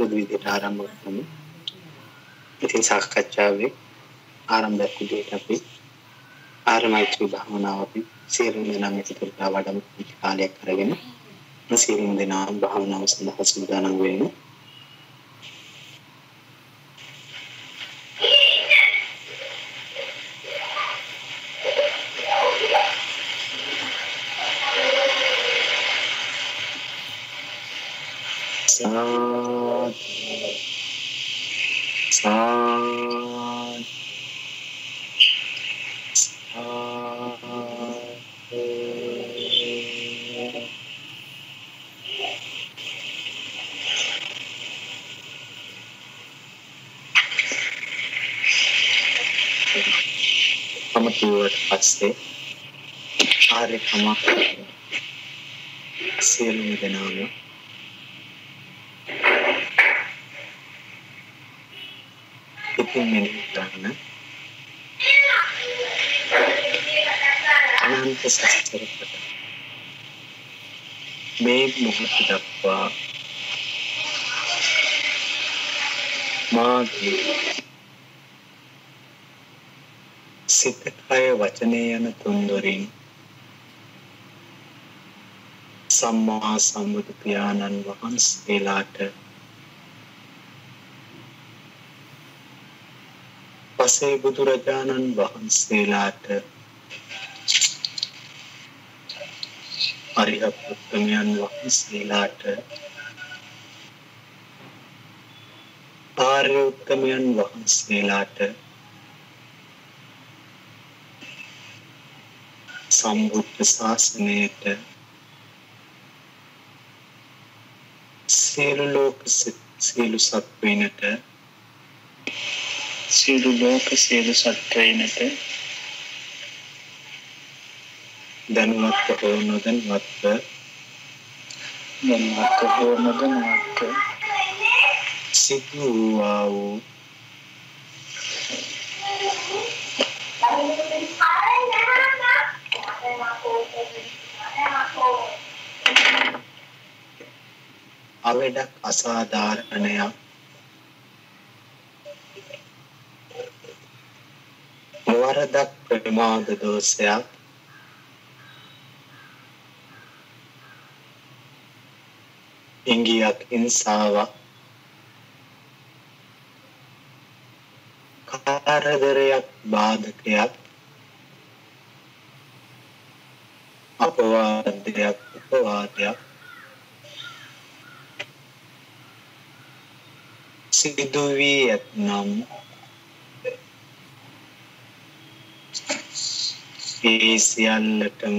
පොදු විදිහට ආරම්භ කරමු. ඉතින් සාකච්ඡාවේ ආරම්භයක් විදිහට අපි ආරමෛත්‍රී භාවනාව අපි සියලුම දෙනා එකතු කරලා වඩමු කාලයක් අරගෙන සියලුම දෙනා භාවනාව සඳහා සූදානම් වෙන්න. ආර්යකමක් සියලුම දෙනාම. ඉතින් මෙන්න ගන්න. අනන්ත සත්‍යරකට මේ මොහොත දක්වා මාගේ සිත කය වචනය යන තුන්දොරින් සම්මා සම්බුදු පියාණන් වහන්සේලාට පසේ බුදුරජාණන් වහන්සේලාට අරිහත් උත්තමයන් වහන්සේලාට ආර්ය උත්තමයන් වහන්සේලාට සම්බුද්ධ ශාසනයට සියලු සත්වයිනට සියලු ලෝක සියලු සත්වයිනට දැනුවත්ව හෝ නොදැනුවත්ව දැනුවත්ව හෝ නොදැනුවත්ව සිදු වූ අවඩක් අසාධාරණයක්. වරදක් ප්‍රමාද දෝෂයක්. ඉංගියක් හිංසාවක් කාරදරයක් බාධකයක්. සිදු වී ඇත්නම් ඒ සියල්ලටම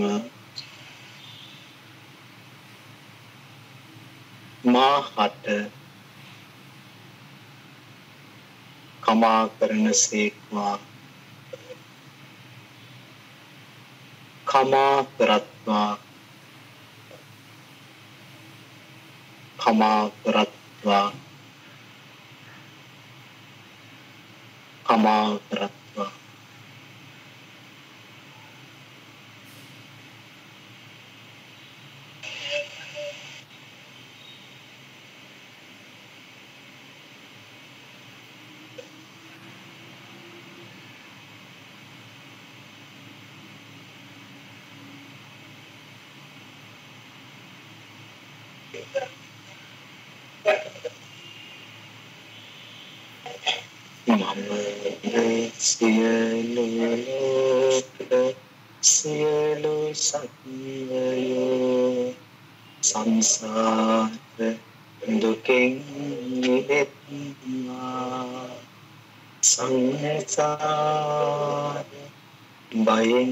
මාහට කමා කරන සේක්වා. කමා කරත්වා කමා කරත්වා amarga සියලු ලෝක සියලු සත්වයෝ සංසාර දුකෙන් මිදෙත්වා සංසාර බයෙන්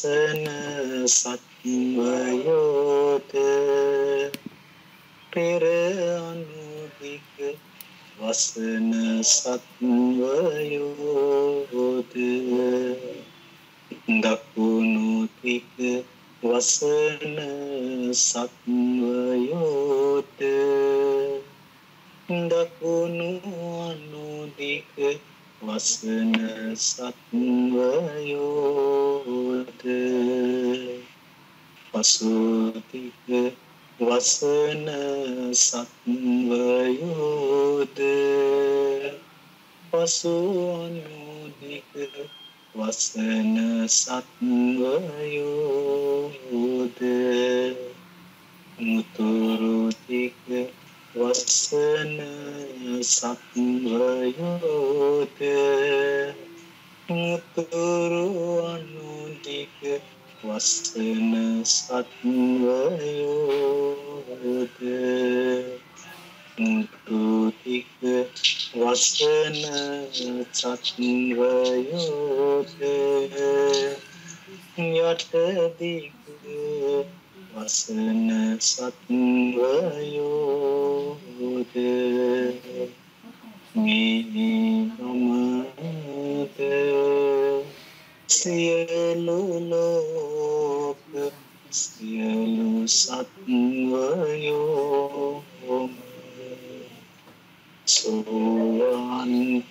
සන සත්වයෝත පෙර අනුභික වසන සත්වයෝත දකුණු තික වසන සත්වයෝත දකුණු අනුදික වසන අසුතික වසන සත්වයෝද? පසුවනුදික වසන සත්වයෝ වසන සත්වයෝත යටදිග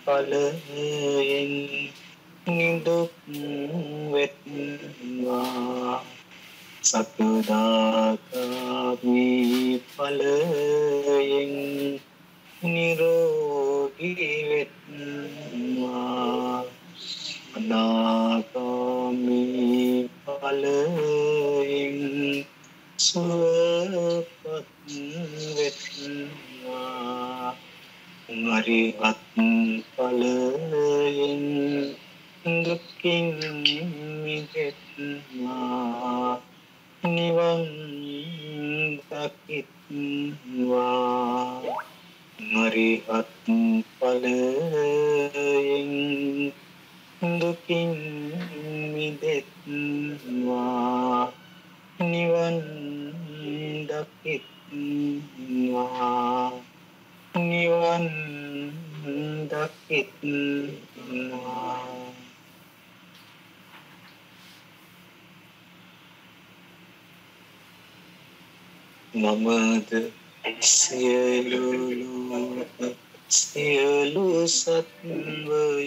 follow. මමද සියලු සියලු සත්වයෝ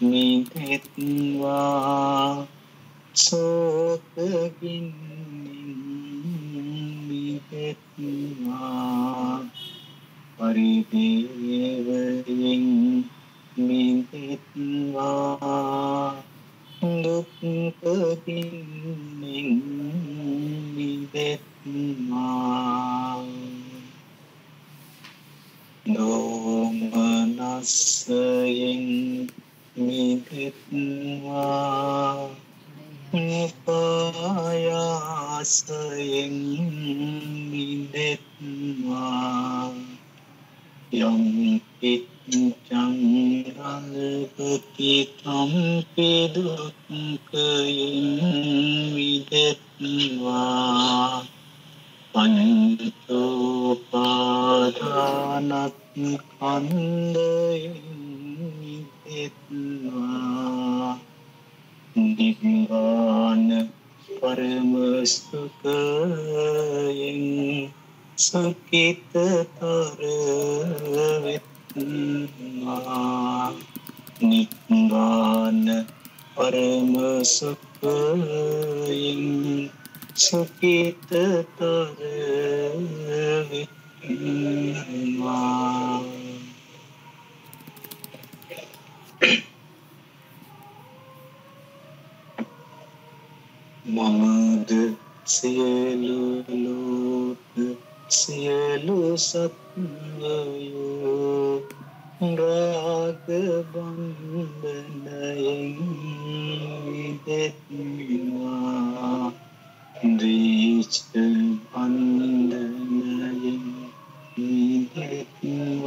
මිදෙත්වා සෝතගින්නින් මිදෙත්වා පරිදේවයෙන් මිදෙත්වා දුක්පගින්නින් මිදෙත්වා දෝමනස්සයෙන් මිදෙත්වා පායාසයෙන් මිදෙත්වා. යම් පිච්චං රල්පති තම් පිදුක්කයෙන් විදෙත්වා පඤ්චෝපාදානත් කන්දයෙන් හෙත්වා නිවාන පරමස්තුකයෙන් සකිතතර වෙත්වා නිවාන පරමසුකයෙන් සකිතතර වෙත්වා මමද සියලු ලෝක සියලු සත්වයෝ රාග බන්ධනයෙන් විදෙත්වා දීච බන්ධනයෙන් විදෙත්වා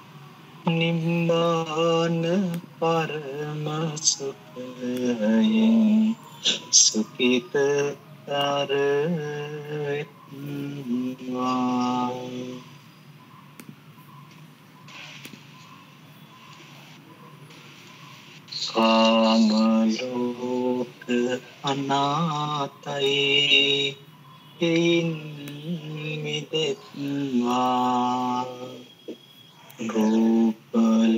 නිම්මාන පරම සුඛයෙන් සුඛිත තරෙත්වා කාමලෝක අනාතයි එයින් මිදෙත්වා. රූපලෝක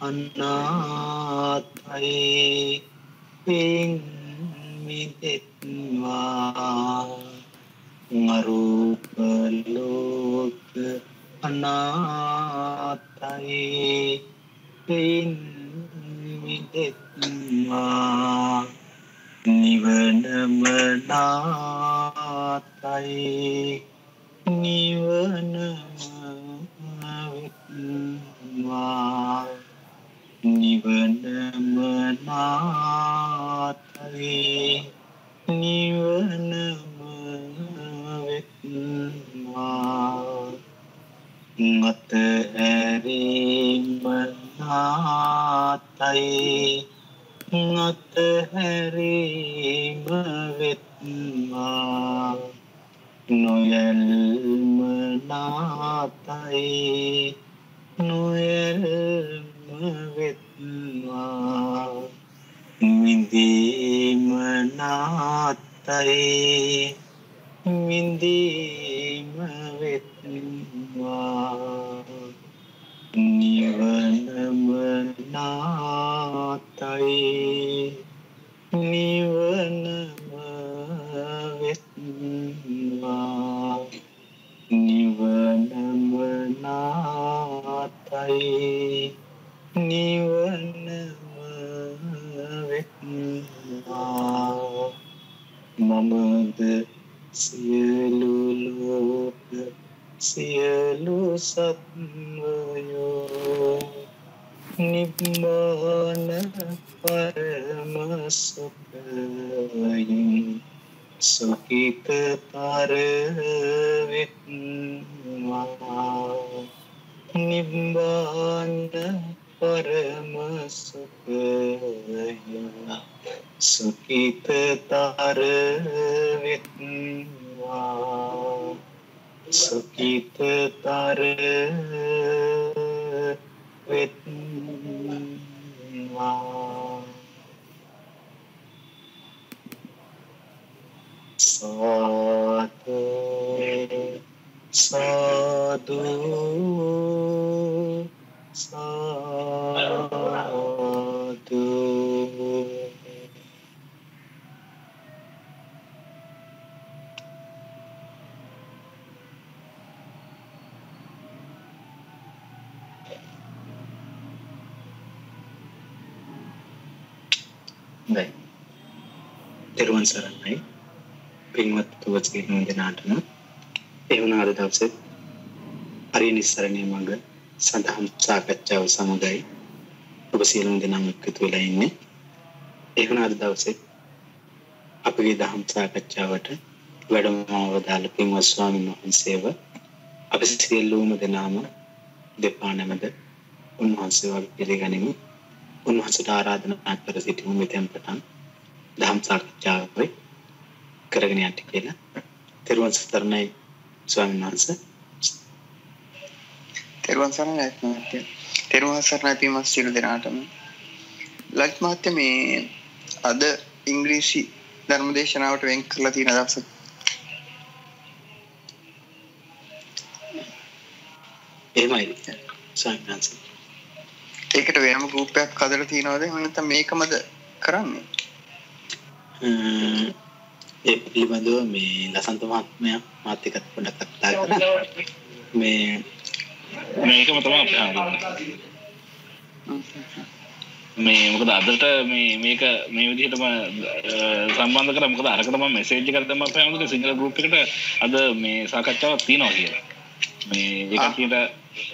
අනාතයි එයින් මිදෙත්වා. අරූපලෝක අනාතයි එයින් මිදෙත්වා. නිවනම නාතයි නිවනම වෙත්වා නිවනම නාතයි නිවනම වෙත්වා මත ඇරීම නාතයි මත හැරීම වෙත්වා නොයල්ම නාතයි නොයල්ම වෙත්වා මිදීම නාතයි මිදීම වෙත්වා නිවනම නාතයි නිවනම වෙත්වා නිවනම නාතයි නිවනම වෙත්වා මමද සියලු ලෝක සියලු සත්වයෝ නිබ්බාන පරම සුඛයෙන් සුකිත පරවෙත්වා නිබ්බාන පරම සුඛය සුකිත තරවෙත්වා සුකිත තර වෙත්වා satu satu satu Baik. Terima kasih. පින්වත් ඔබ සියලුම දෙනාටම ඒ වුණාද දවසේ හරි නිස්සරණයේ මඟ සඳහන් සාකච්ඡාව සමගයි ඔබ සියලුම දෙනාම එකතු වෙලා ඉන්නේ. ඒ වුණාද දවසේ අපගේ දහම් සාකච්ඡාවට වැඩම අවදාළ පින්වත් ස්වාමීන් වහන්සේව අපි සියලුම දෙනාම දෙපා නැමද උන්වහන්සේව පිළිගනිමු. උන්වහන්සේට ආරාධනා කර සිටිමු මෙතෙන් පටන් දහම් සාකච්ඡාවයි කරගෙන යන්න කියලා. තෙරුවන් සතරණයි ස්වාමීන් වහන්සේ. තෙරුවන් සරණයි මහත්තය. තෙරුවන් සරණයි පින්වත් සියලු දෙනාටම. ලලිත් මහත්තය මේ අද ඉංග්‍රීසි ධර්ම දේශනාවට වෙන් කරලා තියෙන දවස එහෙමයි ස්වාමීන් වහන්සේ. ඒකට වෙනම ගෲපයක් හදලා තියෙනවද එහෙම නැත්නම් මේකමද කරන්නේ? ඒ පිළිබඳව මේ ලසන්ත මහත්මයා මාත් එක්කත් පොඩ්ඩක් කතා කරා. මේ මේකම තමයි අපි හඳුන්වන්නේ. මේ මොකද අදට මේ මේක මේ විදිහටම අ, සම්බන්ධ කරා මොකද අරකට මම මෙසේජ් එකක් දැම්මා අපේ හැමෝටම සිංහල ගෲප් එකට අද මේ සාකච්ඡාවක් තියෙනවා කියලා. මේ ඒ කට්ටියට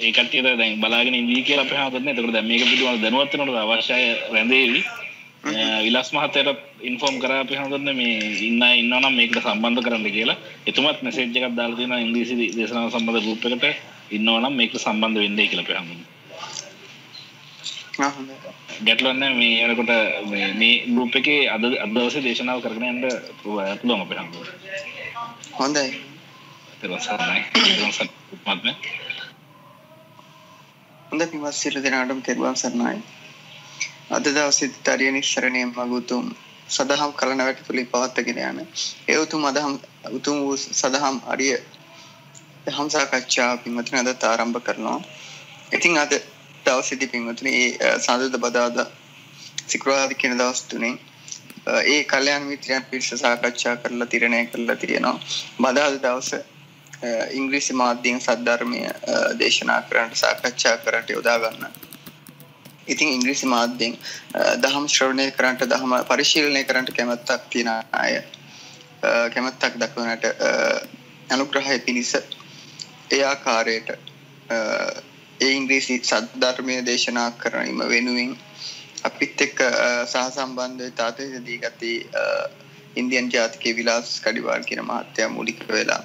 ඒ කට්ටියට දැන් බලාගෙන ඉඳී කියලා අපේ හැමෝටම එතකොට දැන් මේක පිළිබඳව දැනුවත් වෙනකොට අවශ්‍ය අය රැඳේවි. විලාස් මහත්තයට ඉන්ෆෝම් කරා අපි හැමෝටම මේ ඉන්න අය ඉන්නවා නම් මේකට සම්බන්ධ කරන්න කියලා. එතුමත් මෙසේජ් එකක් දාලා තියෙනවා ඉංග්‍රීසි දේශනාව සම්බන්ධ ගෲප් එකට ඉන්නවා නම් මේකට සම්බන්ධ වෙන්නයි කියලා අපේ හොඳයි. ගැටලුවක් නැහැ මේ යනකොට මේ මේ ගෲප් එකේ අද අද දවසේ දේශනාව කරගෙන යන්න පුළුවන් අපේ හැමෝටම. හොඳයි. තෙරුවන් සරණයි. මත්මේ. හොඳ පින්වත් සියලු දෙනාටම තෙරුවන් සරණයි. අද දවසේ තරිය නිස්සරණයේ මගුතුම් සදහම් කලන වැට තුලින් පවත්වාගෙන යන ඒ උතුම් අදහම් උතුම් වූ සදහම් අරිය දහම් සාකච්ඡා පින්වත්නි අදත් ආරම්භ කරනවා. ඉතින් අද දවසේදී පින්වත්නි ඒ සඳුද බදාදා සිකුරාදා කියන දවස් තුනේ අ, ඒ කල්යාණ මිත්‍රයන් පිරිස සාකච්ඡා කරලා තිරණය කරලා තියෙනවා. බදාදා දවස අ, ඉංග්‍රීසි මාධ්‍යයෙන් සද්ධර්මය අ, දේශනා කරන්නට සාකච්ඡා කරන්නට යොදා ගන්න. ඉතින් ඉංග්‍රීසි මාධ්‍යයෙන් අ, දහම් ශ්‍රවණය කරන්නට දහම පරිශීලනය කරන්නට කැමැත්තක් තියෙන අය අ, කැමැත්තක් දක්වනට අ, අනුග්‍රහය පිණිස ඒ ආකාරයට අ, ඒ ඉංග්‍රීසි සද්ධර්මය දේශනා කරනීම වෙනුවෙන් අපිත් එක්ක අ, සහසම්බන්ධ තාතේදී ගතේ ඉන්දියන් ජාතිකයේ විලාස් කඩිවාල් කියන මහත්තයා මූලික වෙලා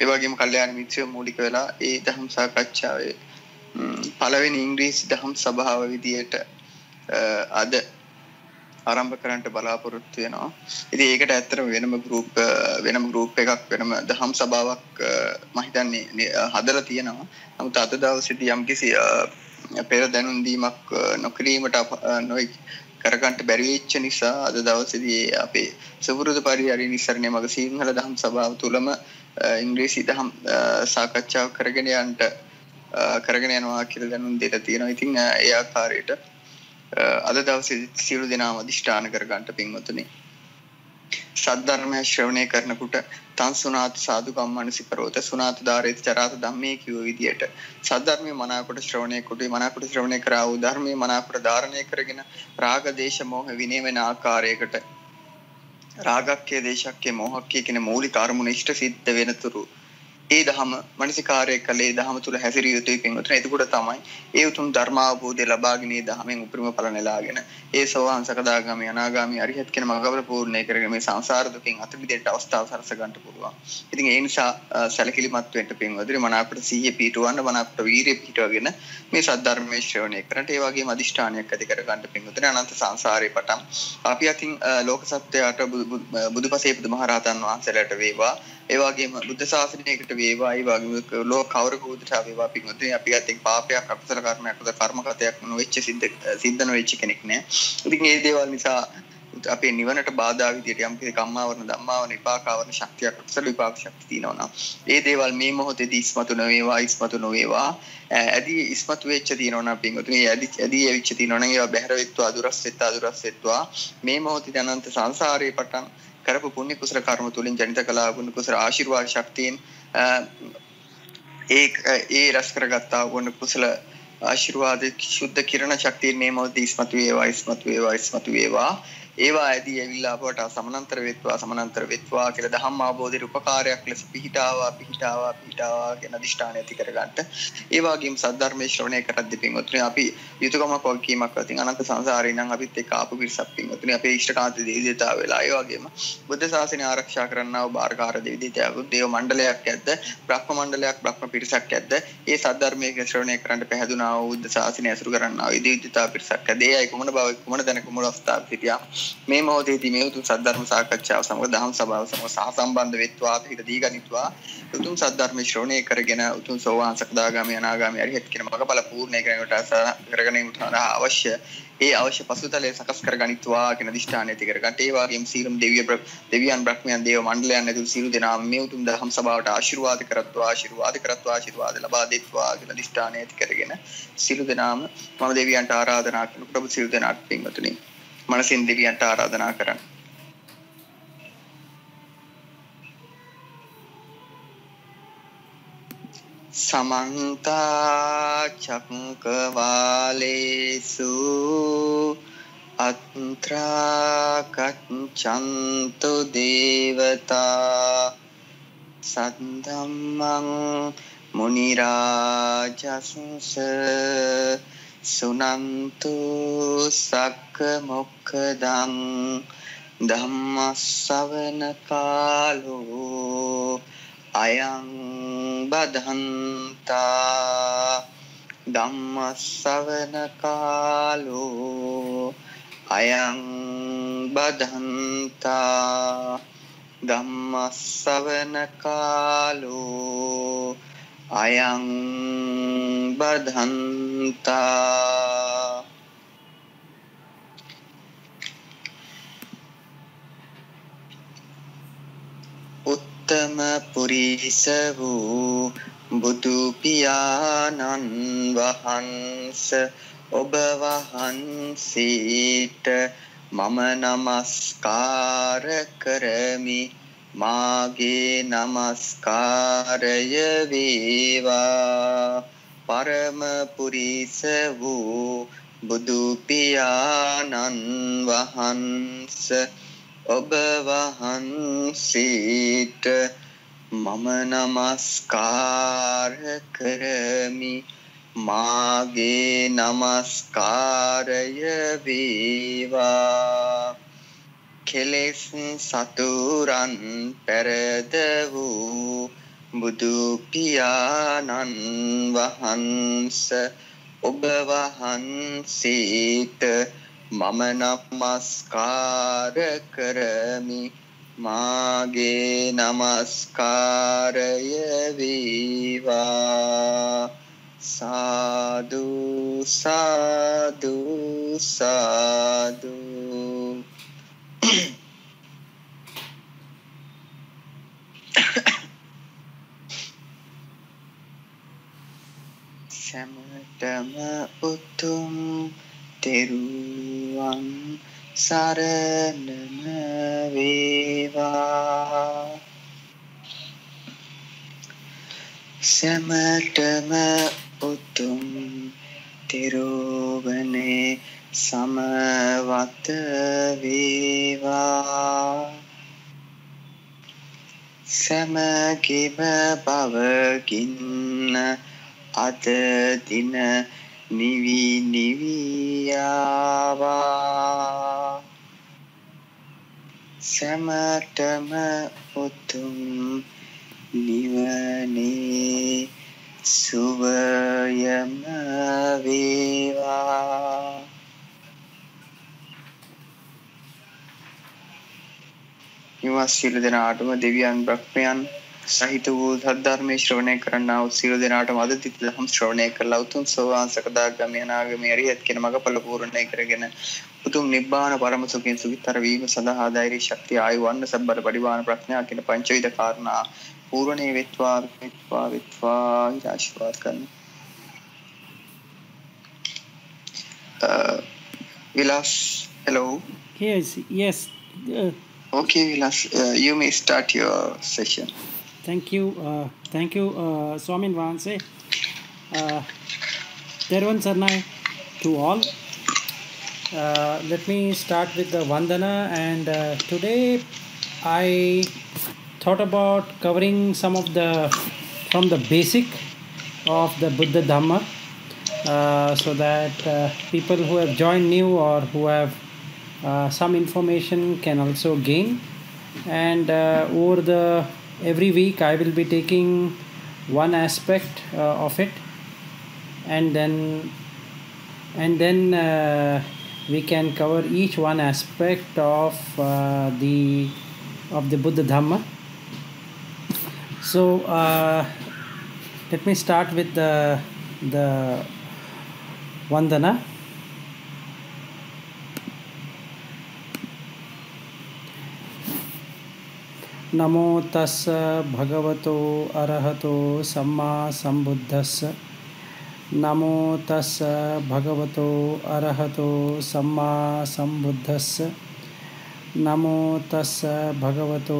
ඒ වගේම කල්යාණ මිත්‍රයෝ මූලික වෙලා ඒ දහම් සාකච්ඡාවේ ම්, පළවෙනි ඉංග්‍රීසි දහම් සභාව විදියට අ, අද ආරම්භ කරන්නට බලාපොරොත්තු වෙනවා. ඉතින් ඒකට ඇත්තටම වෙනම ගෲප් වෙනම ගෲප් එකක් වෙනම දහම් සභාවක් අ, මම හිතන්නේ නේ- අ, හදලා තියෙනවා. නමුත් අද දවසේදී යම්කිසි අ, පෙර දැනුම් දීමක් අ, නොකිරීමට අප අ, නොයි කරගන්නට බැරි වෙච්ච නිසා අද දවසේදී අපේ සුපුරුදු පරිදි නිස්සරණයේ මග සිංහල දහම් සභාව තුලම අ, ඉංග්‍රීසි දහම් අ, සාකච්ඡාව කරගෙන යන්නට අ, කරගෙන යනවා කියලා දැනුම් දෙලා තියෙනවා. ඉතින් අ, ඒ ආකාරයට අ, අද දවසේ සියලු දෙනාම අදිෂ්ඨාන කරගන්නට පින්වතුනි. සද්ධර්මය ශ්‍රවණය කරනකොට තන් සුනාත සාදුකම් මනසිකරෝත සුනාත ධාරේත චරාත ධම්මේ කිව්ව විදියට සද්ධර්මයේ මනාකොට ශ්‍රවණය කොට මනාකොට ශ්‍රවණය කරා වූ ධර්මයේ මනාකොට ධාරණය කරගෙන රාග දේශ මොහ විනය වෙන ආකාරයකට රාගක්කේ දේශක්කේ මොහක්කේ කියන මූලික අරමුණ ඉෂ්ට සිද්ධ වෙනතුරු ඒ දහම මනසිකාරය කළේ දහම තුළ හැසිරිය යුතුයි පින්වතුනි. එතකොට තමයි ඒ උතුම් ධර්මාවබෝධය ලබාගෙන ඒ දහමෙන් උපරිම ඵල නෙලාගෙන ඒ සෝවාන් සකදාගාමි අනාගාමි අරිහත් කියන මඟවල පූර්ණේ කරගෙන මේ සංසාර දුකින් අත මිදෙන්න අවස්ථාව සලස ගන්න පුළුවන්. ඉතින් ඒ නිසා අ, සැලකිලිමත් වෙන්න පින්වතුනි මනාකොට සීය පීටවන්න මනාකොට වීරිය පීටවගෙන මේ සද්ධර්මයේ ශ්‍රවණය කරන්නට ඒ වගේම අදිෂ්ඨානයක් ඇති කර ගන්න පින්වතුනි අනන්ත සංසාරේ පටන් අපි අතින් අ, ලෝක සත්‍යයට බුදු- බුදු- බුදුපසේ බුදුමහරහතන් වහන්සේලාට වේවා ඒ වගේම බුද්ධ ශාසනයකට වේවා ඒ වගේම ලෝක කවර කවුදට වේවා පින්වතුනි අපි අතින් පාපයක් අකුසල කර්මයක් උද කර්මකතයක් නොවෙච්ච සිද්ධ සිද්ධ නොවෙච්ච කෙනෙක් නෑ. ඉතින් මේ දේවල් නිසා අපේ නිවනට බාධා විදියට යම් කිසි කම්මාවරණ ධම්මාවරණ විපාකාවරණ ශක්තියක් අකුසල විපාක ශක්තිය තියෙනවා නම් ඒ දේවල් මේ මොහොතේදී ඉස්මතු නොවේවා ඉස්මතු නොවේවා ඈ ඇදී ඉස්මතු වෙච්ච තියෙනවා නම් පින්වතුනි ඇදී ඇදී ඇවිච්ච තියෙනවා නම් ඒවා බැහැර වෙත්වා අදුරස් වෙත්වා අදුරස් වෙත්වා මේ මොහොතේ අනන්ත සංසාරේ පටන් කරපු පුණ්‍ය කුසල කර්ම තුලින් ජනිත කළා පුණ්‍ය කුසල ආශිර්වාද ශක්තියෙන් අ, ඒ ඒ රැස් කරගත්තා වුණ කුසල ආශිර්වාද ශුද්ධ කිරණ ශක්තිය මේ මොහොතේ ඉස්මතු වේවා ඉස්මතු වේවා ඉස්මතු වේවා. ඒවා ඇදී ඇවිල්ලා අපට සමනන්තර වෙත්වා සමනන්තර වෙත්වා කියලා දහම් අවබෝධයට උපකාරයක් ලෙස පිහිටාවා පිහිටාවා පිහිටාවා කියන අදිෂ්ඨානය ඇති කරගන්න. ඒ වගේම සද්ධර්මයේ ශ්‍රවණය කරද්දී පින්වත්නි අපි යුතුයකමක් වගකීමක් අතින් අනන්ත සංසාරේ නම් අපිත් එක්ක ආපු පිරිසක් පින්වත්නි. අපේ ඉෂ්ඨකාන්ත දෙවිදේතා වෙලා ඒ වගේම බුද්ධ ශාසනය ආරක්ෂා කරන්නා වූ බාරකාර දෙවිදේතාවු දේව මණ්ඩලයක් ඇද්ද බ්‍රහ්ම මණ්ඩලයක් බ්‍රහ්ම පිරිසක් ඇද්ද ඒ සද්ධර්මයේ ශ්‍රවණය කරන්න පැහැදුනා වූ බුද්ධ ශාසනය ඇසුරු කරන්නා වූ දෙවිදේතා පිරිසක් ඇද්ද? ඒ අය කුමන බව කුමන දැන කුමන අවස්ථාවක සිටියා? මේ මොහොතේදී මේ උතුම් සද්ධර්ම සාකච්ඡාව සමග දහම් සභාව සමග සහසම්බන්ධ වෙත්වා පිට දී ගනිත්වා උතුම් සද්ධර්ම ශ්‍රවණය කරගෙන උතුම් සෝවාන් සකදාගාමී අනාගාමී අරිහත් කියන මඟඵල පූර්ණේ කරගන්නට කරගෙන අවශ්‍ය ඒ අවශ්‍ය පසුතලය සකස් කර ගනිත්වා කියන දිෂ්ඨානය ඇති කරගන්න. ඒ වගේම සීලම් දෙවිය දෙවියන් බ්‍රහ්මයන් දේව මණ්ඩලයන් ඇතුළු සියලු දෙනාම මේ උතුම් දහම් සභාවට ආශිර්වාද කරත්වා ආශිර්වාද කරත්වා ආශිර්වාද ලබා දෙත්වා කියලා දිෂ්ඨානය ඇති කරගෙන සියලු දෙනාම මම දෙවියන්ට ආරාධනා කරන ප්‍රභු සියලු දෙනාට පින්වතුනි මනසින් දෙවියන්ට ආරාධනා කරන්න. සමන්තා චක්කවාලේසු අත්‍රාකච්චන්තු දේවතා සද්ධම්මං මුනිරාජස්ස සුනන්තු සක්ක මොක්කදං ධම්මස්සවන කාලෝ අයං බදන්තා ධම්මස්සවන කාලෝ අයං බදන්තා ධම්මස්සවන කාලෝ අයං බදන්තා උත්තම පුරිස වූ බුදු පියාණන් වහන්ස ඔබ වහන්සේට මම නමස්කාර කරමි. මාගේ නමස්කාරය වේවා. පරම පුරිස වූ බුදු පියාණන් වහන්ස ඔබ වහන්සේට මම නමස්කාර කරමි. මාගේ නමස්කාරය වේවා. කෙලෙස් සතුරන් පැරද වූ බුදු පියාණන් වහන්ස ඔබ වහන්සේට මම නමස්කාර කරමි. මාගේ නමස්කාරය වේවා. සාදු සාදු සාදු. සැමටම උතුම් තෙරුවන් සරණම වේවා. සැමටම උතුම් තෙරුවනේ සමවත වේවා. සැමකිව බවගින්න අද දින නිවි නිවියාවා. සැමටම උතුම් නිවනේ සුවයම වේවා. නිවාස සියලු දෙනාටම දෙවියන් බ්‍රහ්මයන් සහිත වූ සද්ධර්මයේ ශ්‍රවණය කරන්නා වූ සියලු දෙනාටම අද තිත දහම් ශ්‍රවණය කරලා උතුම් සෝවාන් සකදාගාමී අනාගාමී අරිහත් කියන මඟඵල පූර්ණණය කරගෙන උතුම් නිබ්බාන පරම සුඛින් සුඛිතර වීම සඳහා ධෛර්ය ශක්තිය ආයු වන්න සබ්බර පරිවාන ප්‍රඥා කියන පංචවිධ කාරණා පූර්ණේ වෙත්වා වෙත්වා වෙත්වා ආශිර්වාද කරන්න විලාස් hello? Yes, yes. Uh, okay vilas uh, you may start your session thank you. Uh, thank you, uh, Swamin Vahanse. Uh, Sarnai to all. Uh, let me start with the Vandana. And uh, today I thought about covering some of the from the basic of the Buddha Dhamma uh, so that uh, people who have joined new or who have uh, some information can also gain. And uh, over the every week I will be taking one aspect uh, of it and then and then uh, we can cover each one aspect of uh, the of the Buddha Dhamma. So uh, let me start with the the Vandana. नमो तस् भगवतो अरहतो सम्मा सम्बुद्धस्य नमो तस् भगवतो अरहतो सम्मा सम्बुद्धस्य नमो तस् भगवतो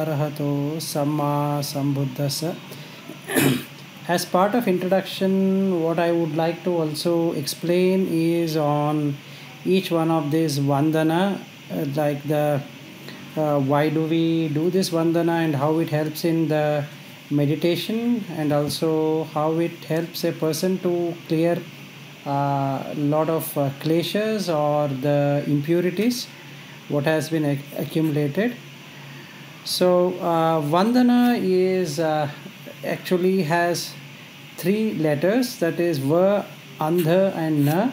अरहतो सम्मा सम्बुद्धस्य as part of introduction what i would like to also explain is on each one of these vandana uh, like the uh, why do we do this vandana and how it helps in the meditation and also how it helps a person to clear a uh, lot of uh, kleshas or the impurities what has been ac- accumulated. So uh, vandana is uh, actually has three letters that is va andha and na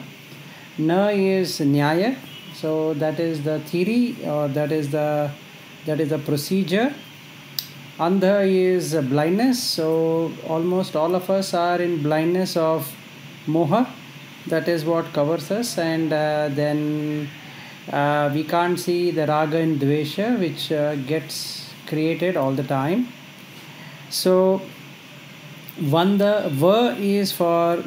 na is nyaya so that is the theory or that is the that is the procedure. Andha is blindness. So almost all of us are in blindness of moha. That is what covers us. And uh, then uh, we can't see the raga and dvesha which uh, gets created all the time. So vanda va is for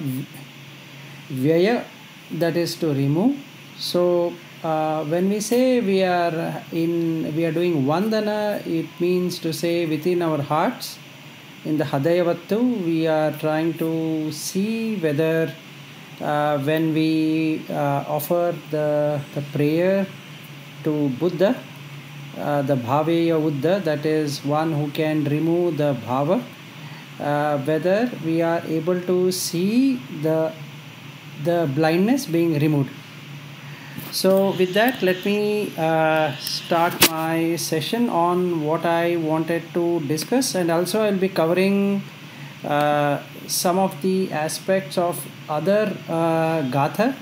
vyaya that is to remove. So uh, when we say we are in we are doing vandana it means to say within our hearts. In the hadayavattu we are trying to see whether uh, when we uh, offer the, the prayer to buddha uh, the bhaveya buddha that is one who can remove the bhava uh, whether we are able to see the the blindness being removed so with that let me uh, start my session on what i wanted to discuss. And also i'll be covering uh, some of the aspects of other uh, gatha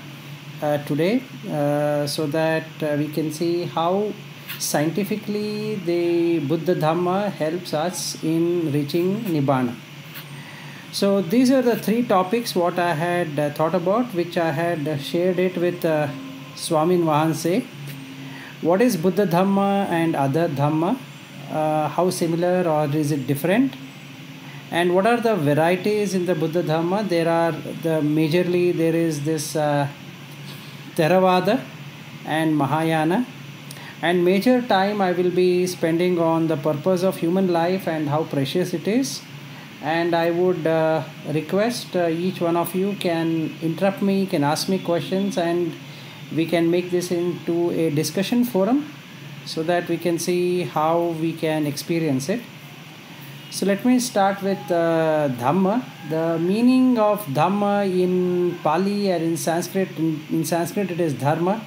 uh, today uh, so that uh, we can see how scientifically the buddha dhamma helps us in reaching nibbana. So these are the three topics what I had thought about, which I had shared it with Swamin Vahanse. What is Buddha Dhamma and other Dhamma? Uh, how similar or is it different? And what are the varieties in the Buddha Dhamma? There are the majorly there is this uh, Theravada and Mahayana. And major time I will be spending on the purpose of human life and how precious it is and i would uh, request uh, each one of you can interrupt me can ask me questions and we can make this into a discussion forum so that we can see how we can experience it. So let me start with uh, dhamma. The meaning of dhamma in pali or in sanskrit in, in sanskrit it is dharma.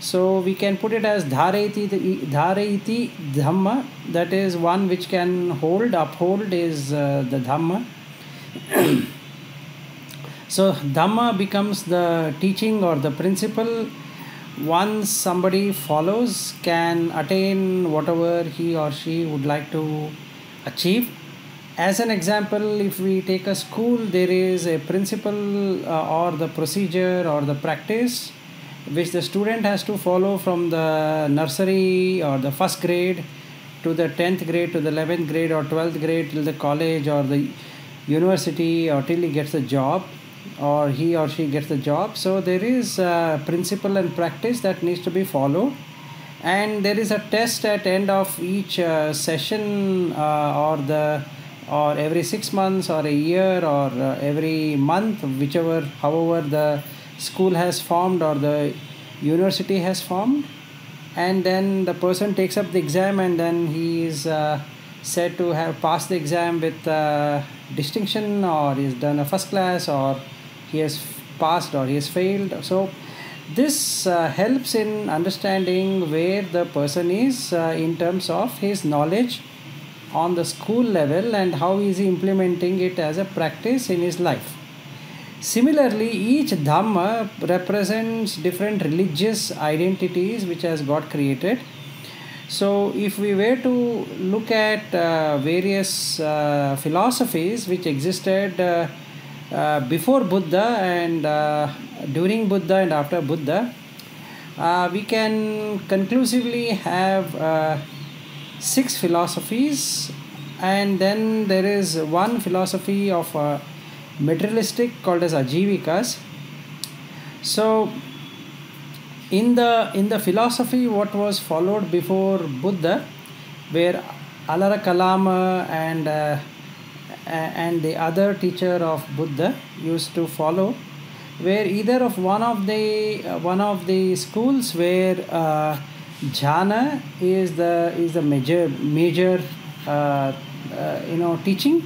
So we can put it as dhareti dhareti dhamma. That is one which can hold uphold is uh, the dhamma so dhamma becomes the teaching or the principle. Once somebody follows can attain whatever he or she would like to achieve. As an example if we take a school there is a principle uh, or the procedure or the practice which the student has to follow from the nursery or the first grade to the 10th grade to the 11th grade or 12th grade till the college or the university or till he gets a job or he or she gets the job. So there is a principle and practice that needs to be followed. And there is a test at end of each uh, session uh, or the or every six months or a year or uh, every month whichever however the school has formed or the university has formed. And then the person takes up the exam and then he is uh, said to have passed the exam with uh, distinction or he's done a first class or he has passed or he has failed so this uh, helps in understanding where the person is uh, in terms of his knowledge on the school level and how is he implementing it as a practice in his life Similarly, each Dhamma represents different religious identities which has got created. So, if we were to look at uh, various uh, philosophies which existed uh, before Buddha and uh, during Buddha and after Buddha, uh, we can conclusively have uh, six philosophies, and then there is one philosophy of uh, materialistic called as ajivikas. So, in the in the philosophy, what was followed before Buddha, where Alara Kalama and uh, and the other teacher of Buddha used to follow, where either of one of the uh, one of the schools where uh, jhana is the is the major major uh, uh, you know teaching.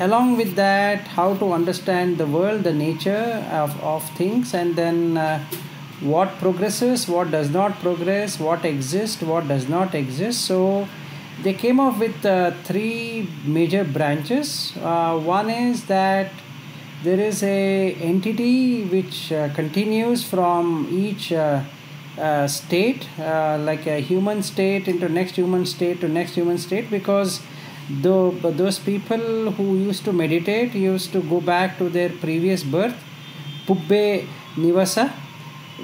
Along with that how to understand the world the nature of, of things and then uh, what progresses what does not progress what exists what does not exist. So they came up with uh, three major branches. Uh, one is that there is a entity which uh, continues from each uh, uh, state uh, like a human state into next human state to next human state because though those people who used to meditate used to go back to their previous birth pubbe nivasa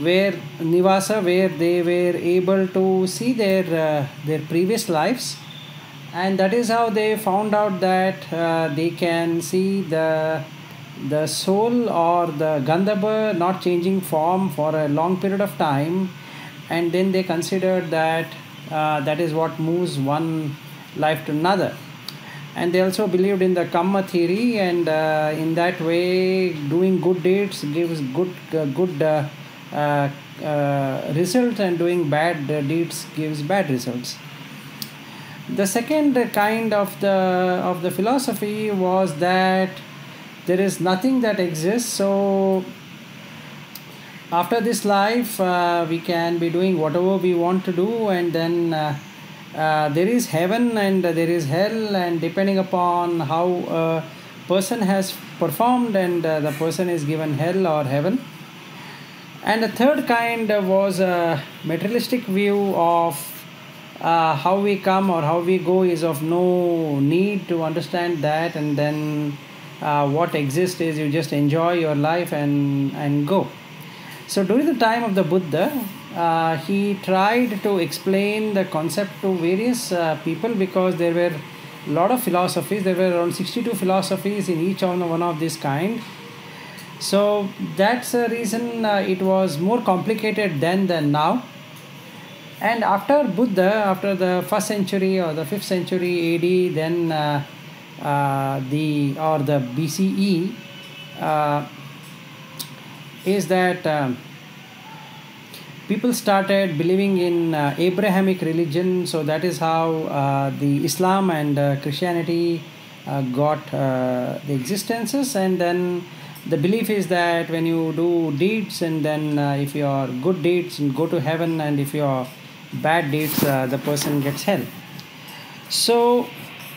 where nivasa where they were able to see their uh, their previous lives and that is how they found out that uh, they can see the the soul or the gandhabba not changing form for a long period of time. And then they considered that uh, that is what moves one life to another. And they also believed in the karma theory and uh, in that way doing good deeds gives good uh, good uh, uh, uh, results and doing bad deeds gives bad results the second kind of the of the philosophy was that there is nothing that exists so after this life uh, we can be doing whatever we want to do and then uh, uh, there is heaven and there is hell and depending upon how a person has performed and uh, the person is given hell or heaven. And the third kind was a materialistic view of uh, how we come or how we go is of no need to understand that and then uh, what exists is you just enjoy your life and and go. So during the time of the buddha uh, he tried to explain the concept to various uh, people because there were a lot of philosophies. There were around 62 philosophies in each one of this kind. So that's the reason uh, it was more complicated then than now and after buddha after the first century or the fifth century ad then uh, uh, the or the bce uh, is that um, people started believing in uh, abrahamic religion. So that is how uh, the islam and uh, christianity got the existences. And then the belief is that when you do deeds and then uh, if your good deeds and go to heaven and if your bad deeds uh, the person gets hell. So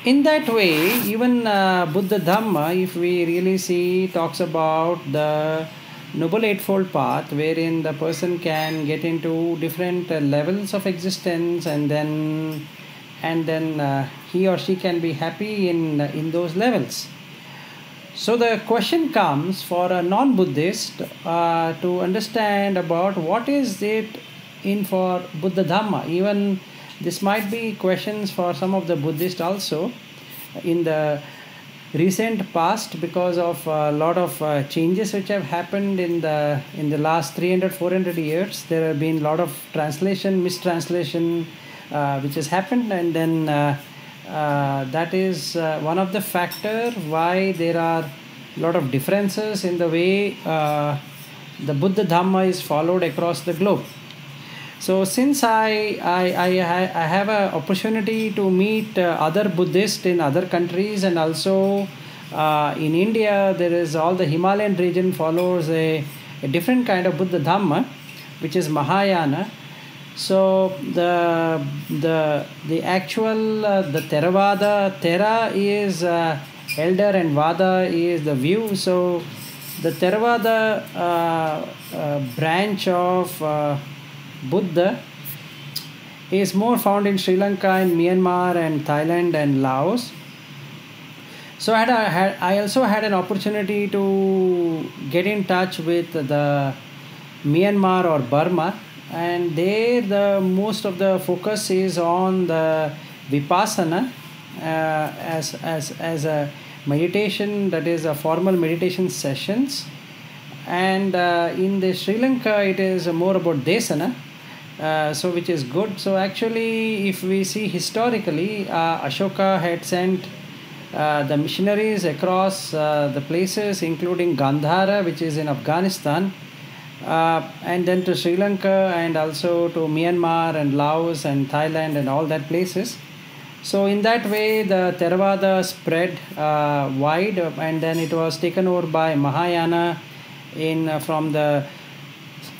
in that way even uh, buddha dhamma if we really see talks about the noble eightfold path wherein the person can get into different uh, levels of existence and then and then uh, he or she can be happy in in those levels. So the question comes for a non-Buddhist uh, to understand about what is it in for Buddha Dhamma. Even this might be questions for some of the Buddhists also in the recent past because of a lot of uh, changes which have happened in the in the last 300 400 years there have been a lot of translation mistranslation uh, which has happened and then uh, uh, that is uh, one of the factor why there are a lot of differences in the way uh, the Buddha Dhamma is followed across the globe. So since I I, I, I have an opportunity to meet uh, other Buddhists in other countries and also uh, in India there is all the Himalayan region follows a, a different kind of Buddha Dhamma, which is Mahayana. So the the the actual uh, the Theravada Thera is uh, elder and Vada is the view. So the Theravada uh, uh, branch of Buddha is more found in Sri Lanka and Myanmar and Thailand and Laos. So I, had, a, had I also had an opportunity to get in touch with the Myanmar or Burma, and there the most of the focus is on the vipassana uh, as as as a meditation that is a formal meditation sessions, and uh, in the Sri Lanka it is more about desana. Uh, so which is good so actually if we see historically uh, ashoka had sent uh, the missionaries across uh, the places, including Gandhara, which is in Afghanistan, uh, and then to Sri Lanka and also to Myanmar and Laos and Thailand and all that places. So in that way, the Theravada spread wide, and then it was taken over by Mahayana in from the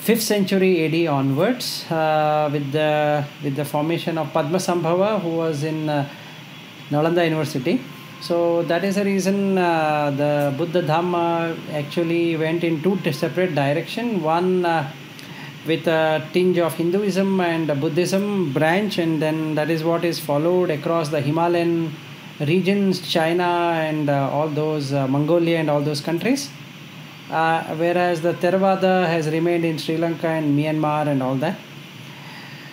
fifth century AD onwards, uh, with the with the formation of Padmasambhava, who was in uh, Nalanda University. So that is the reason uh, the Buddha Dhamma actually went in two separate direction. One uh, with a tinge of Hinduism and Buddhism branch, and then that is what is followed across the Himalayan regions, China and uh, all those uh, Mongolia and all those countries. Uh, whereas the Theravada has remained in Sri Lanka and Myanmar and all that.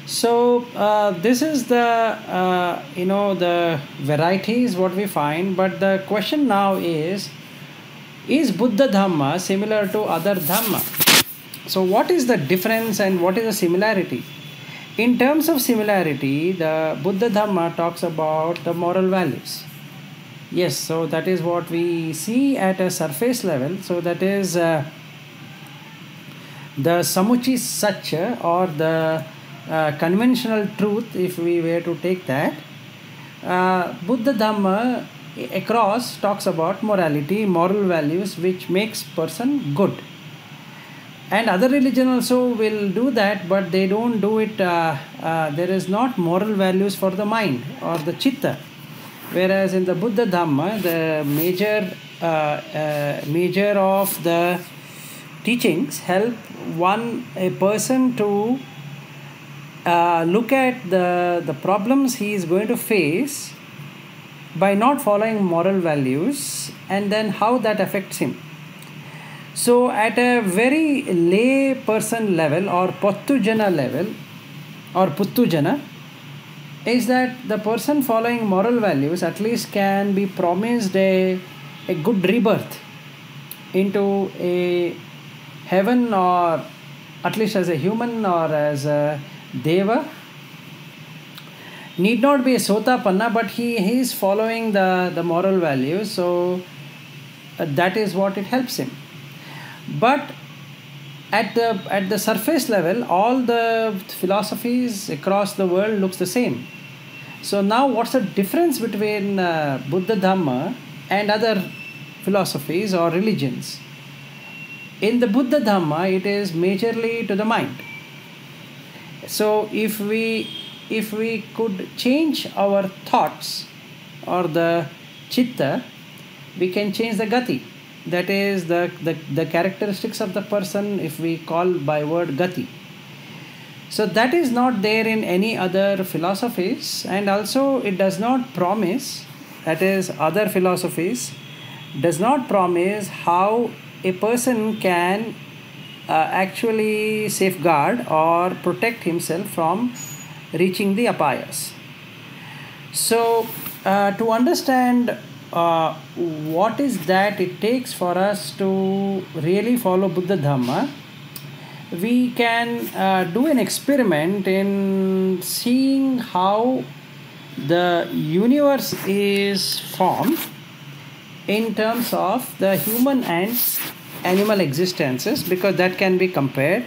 So uh, this is the uh, you know the varieties what we find but the question now is is buddha dhamma similar to other dhamma? So what is the difference and what is the similarity? In terms of similarity the buddha dhamma talks about the moral values yes so that is what we see at a surface level so that is uh, the sammuti sacca or the uh, conventional truth, if we were to take that, uh, Buddha Dhamma across talks about morality, moral values, which makes person good. And other religion also will do that, but they don't do it. Uh, uh there is not moral values for the mind or the chitta, whereas in the Buddha Dhamma, the major uh, major of the teachings help one a person to uh, look at the, the problems he is going to face by not following moral values and then how that affects him. So, at a very lay person level or Pattujana level or Puttujana, is that the person following moral values at least can be promised a, a good rebirth into a heaven or at least as a human or as a Deva need not be a Sotapanna, but he, he is following the, the moral values, so uh, that is what it helps him. But at the at the surface level, all the philosophies across the world looks the same. So now, what's the difference between uh, Buddha Dhamma and other philosophies or religions? In the Buddha Dhamma, it is majorly to the mind so if we if we could change our thoughts or the chitta we can change the gati that is the, the, the characteristics of the person if we call by word gati so that is not there in any other philosophies and also it does not promise that is other philosophies does not promise how a person can uh, actually safeguard or protect himself from reaching the apayas. So, uh, to understand uh, what is that it takes for us to really follow Buddha Dhamma, we can uh, do an experiment in seeing how the universe is formed in terms of the human and animal existences because that can be compared.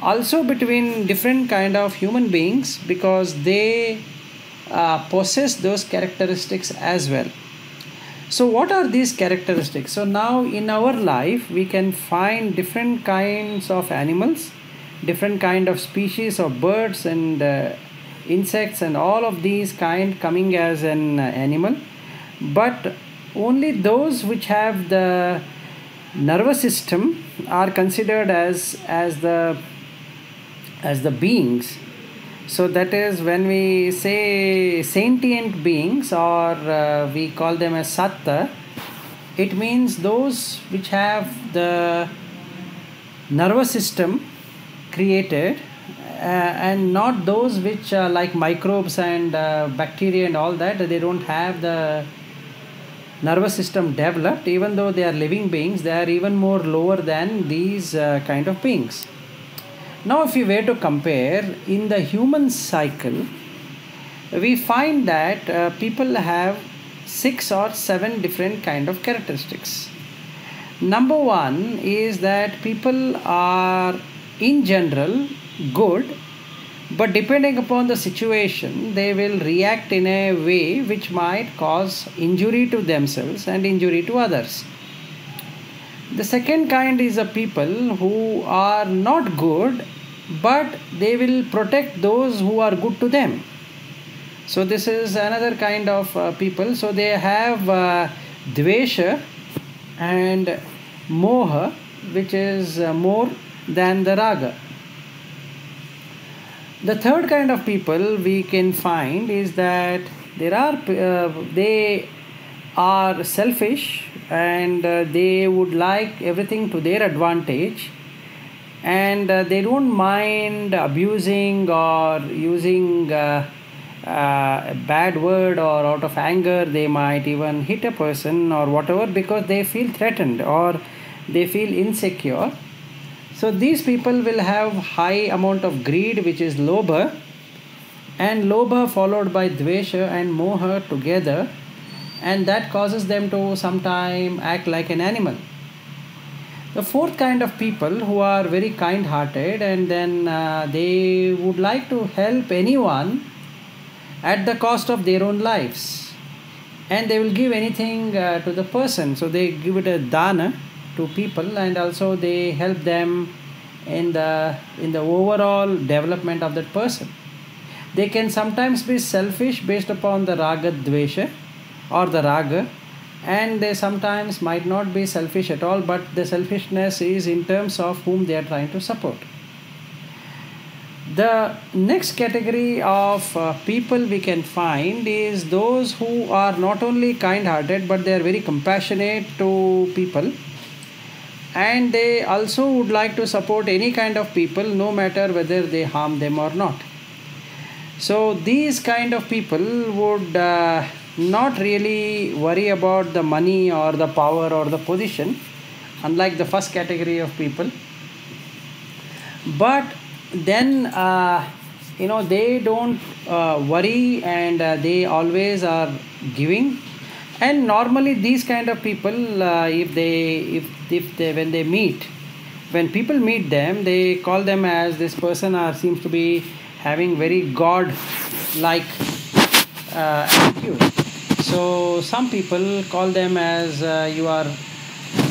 Also between different kind of human beings because they uh, possess those characteristics as well so what are these characteristics? So now in our life we can find different kinds of animals different kind of species of birds and uh, insects and all of these kind coming as an animal. But only those which have the nervous system are considered as as the as the beings so that is when we say sentient beings or uh, we call them as satta it means those which have the nervous system created uh, and not those which are like microbes and uh, bacteria and all that they don't have the nervous system developed. Even though they are living beings they are even more lower than these uh, kind of beings now if you were to compare in the human cycle we find that uh, people have six or seven different kind of characteristics. Number one is that people are in general good but depending upon the situation they will react in a way which might cause injury to themselves and injury to others the second kind is the people who are not good but they will protect those who are good to them. So this is another kind of uh, people. So they have uh, dvesha and moha which is uh, more than the raga. The third kind of people we can find is that there are uh, they are selfish and uh, they would like everything to their advantage. And uh, they don't mind abusing or using uh, uh, a bad word or out of anger they might even hit a person or whatever because they feel threatened or they feel insecure. So these people will have high amount of greed which is lobha. And lobha followed by dvesha and moha together and that causes them to sometime act like an animal. The fourth kind of people who are very kind hearted and then uh, they would like to help anyone at the cost of their own lives. And they will give anything uh, to the person. So they give it a dana to people and also they help them in the in the overall development of that person. They can sometimes be selfish based upon the raga dvesha or the raga and they sometimes might not be selfish at all but the selfishness is in terms of whom they are trying to support. The next category of uh, people we can find is those who are not only kind hearted but they are very compassionate to people. And they also would like to support any kind of people no matter whether they harm them or not. So these kind of people would uh, not really worry about the money or the power or the position unlike the first category of people. But then uh, you know they don't uh, worry and uh, they always are giving. And normally these kind of people uh, if they if, if they when they meet when people meet them they call them as this person or seems to be having very god like uh, attitude so some people call them as uh, you are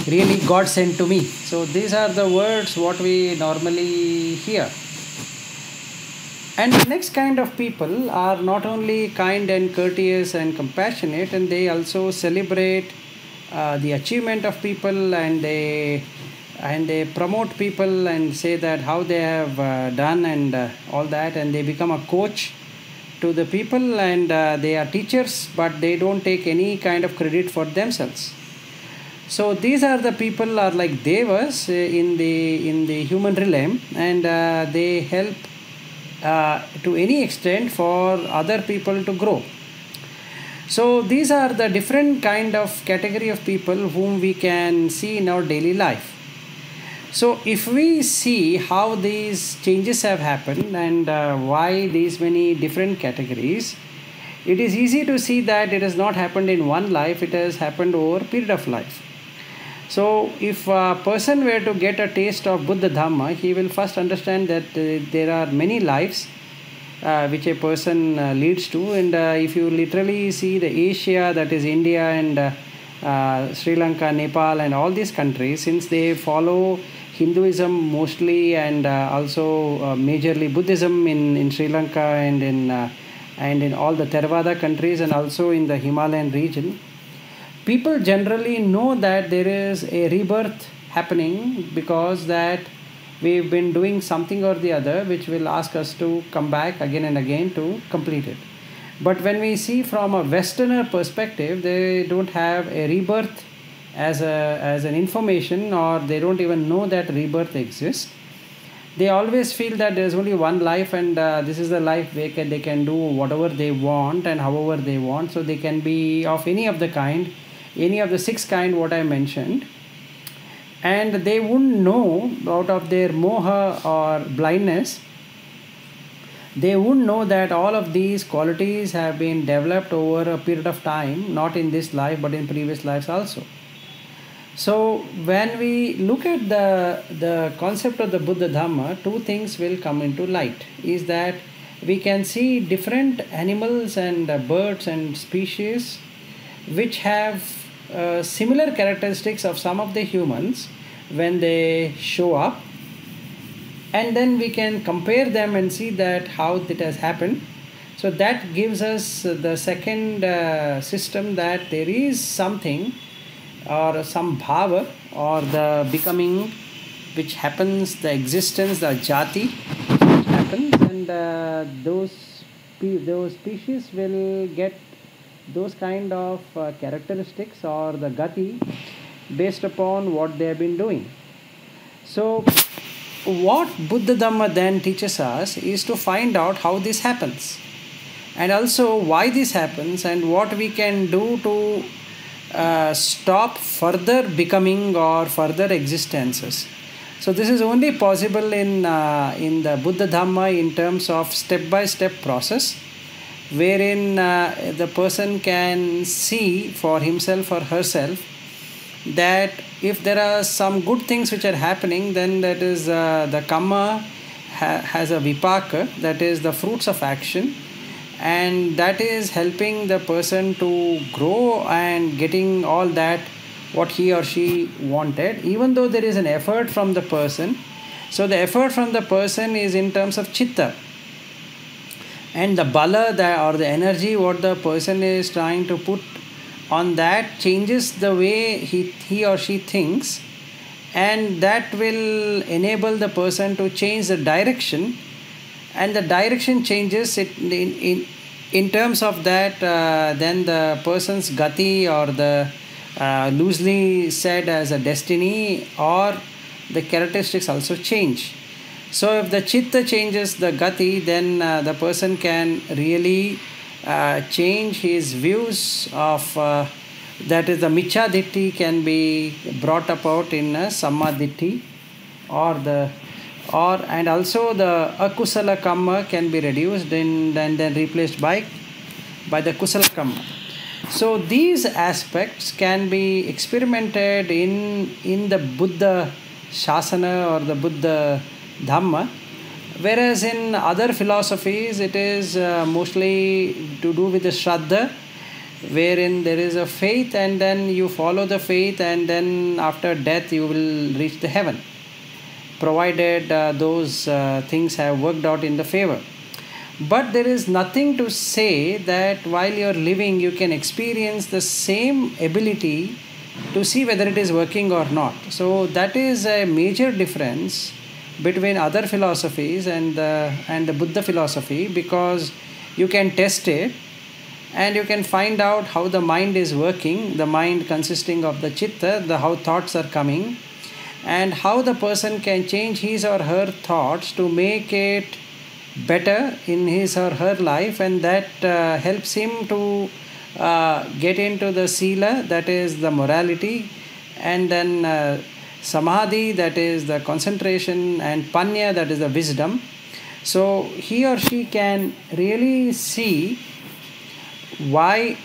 really god sent to me. So these are the words what we normally hear. And the next kind of people are not only kind and courteous and compassionate, and they also celebrate uh, the achievement of people and they and they promote people and say that how they have uh, done and uh, all that, and they become a coach to the people and uh, they are teachers, but they don't take any kind of credit for themselves. So these are the people are like devas uh, in the in the human realm, and uh, they help uh, to any extent for other people to grow so these are the different kind of category of people whom we can see in our daily life so if we see how these changes have happened and uh, why these many different categories it is easy to see that it has not happened in one life it has happened over a period of life So, if a person were to get a taste of Buddha Dhamma, he will first understand that uh, there are many lives uh, which a person uh, leads to. And uh, if you literally see the Asia, that is India and uh, uh, Sri Lanka, Nepal, and all these countries, since they follow Hinduism mostly and uh, also uh, majorly Buddhism in, in Sri Lanka and in uh, and in all the Theravada countries and also in the Himalayan region, people generally know that there is a rebirth happening because that we've been doing something or the other which will ask us to come back again and again to complete it. But when we see from a westerner perspective they don't have a rebirth as a as an information or they don't even know that rebirth exists. They always feel that there's only one life and uh, this is the life they can they can do whatever they want and however they want. So they can be of any of the kind any of the six kind what i mentioned. And they wouldn't know out of their moha or blindness. They wouldn't know that all of these qualities have been developed over a period of time not in this life but in previous lives also so when we look at the the concept of the buddha dhamma two things will come into light. Is that we can see different animals and uh, birds and species which have uh, similar characteristics of some of the humans when they show up. And then we can compare them and see that how it has happened. So that gives us the second uh, system that there is something or some bhava or the becoming which happens the existence the jati which happens and uh, those those species will get those kind of uh, characteristics or the gati based upon what they have been doing. So what buddha dhamma then teaches us is to find out how this happens and also why this happens and what we can do to uh, stop further becoming or further existences. So this is only possible in uh, in the buddha dhamma in terms of step by step process wherein uh, the person can see for himself or herself that if there are some good things which are happening then that is uh, the karma ha- has a vipaka that is the fruits of action and that is helping the person to grow and getting all that what he or she wanted even though there is an effort from the person. So the effort from the person is in terms of chitta. And the bala that or the energy what the person is trying to put on that changes the way he, he or she thinks. And that will enable the person to change the direction and the direction changes it in, in, in terms of that uh, then the person's gati or the uh, loosely said as a destiny or the characteristics also change. So if the chitta changes the gati then uh, the person can really uh, change his views of uh, that is the micha ditti can be brought about in a samma or the or and also the akusala karma can be reduced and, then replaced by by the kusala karma so these aspects can be experimented in in the buddha shasana or the buddha dhamma. Whereas in other philosophies it is uh, mostly to do with the shraddha wherein there is a faith and then you follow the faith and then after death you will reach the heaven provided uh, those uh, things have worked out in the favor. But there is nothing to say that while you're living you can experience the same ability to see whether it is working or not. So that is a major difference between other philosophies and the and the buddha philosophy because you can test it and you can find out how the mind is working the mind consisting of the chitta the how thoughts are coming and how the person can change his or her thoughts to make it better in his or her life and that uh, helps him to uh, get into the sila that is the morality and then uh, samadhi that is the concentration and panya that is the wisdom. So he or she can really see why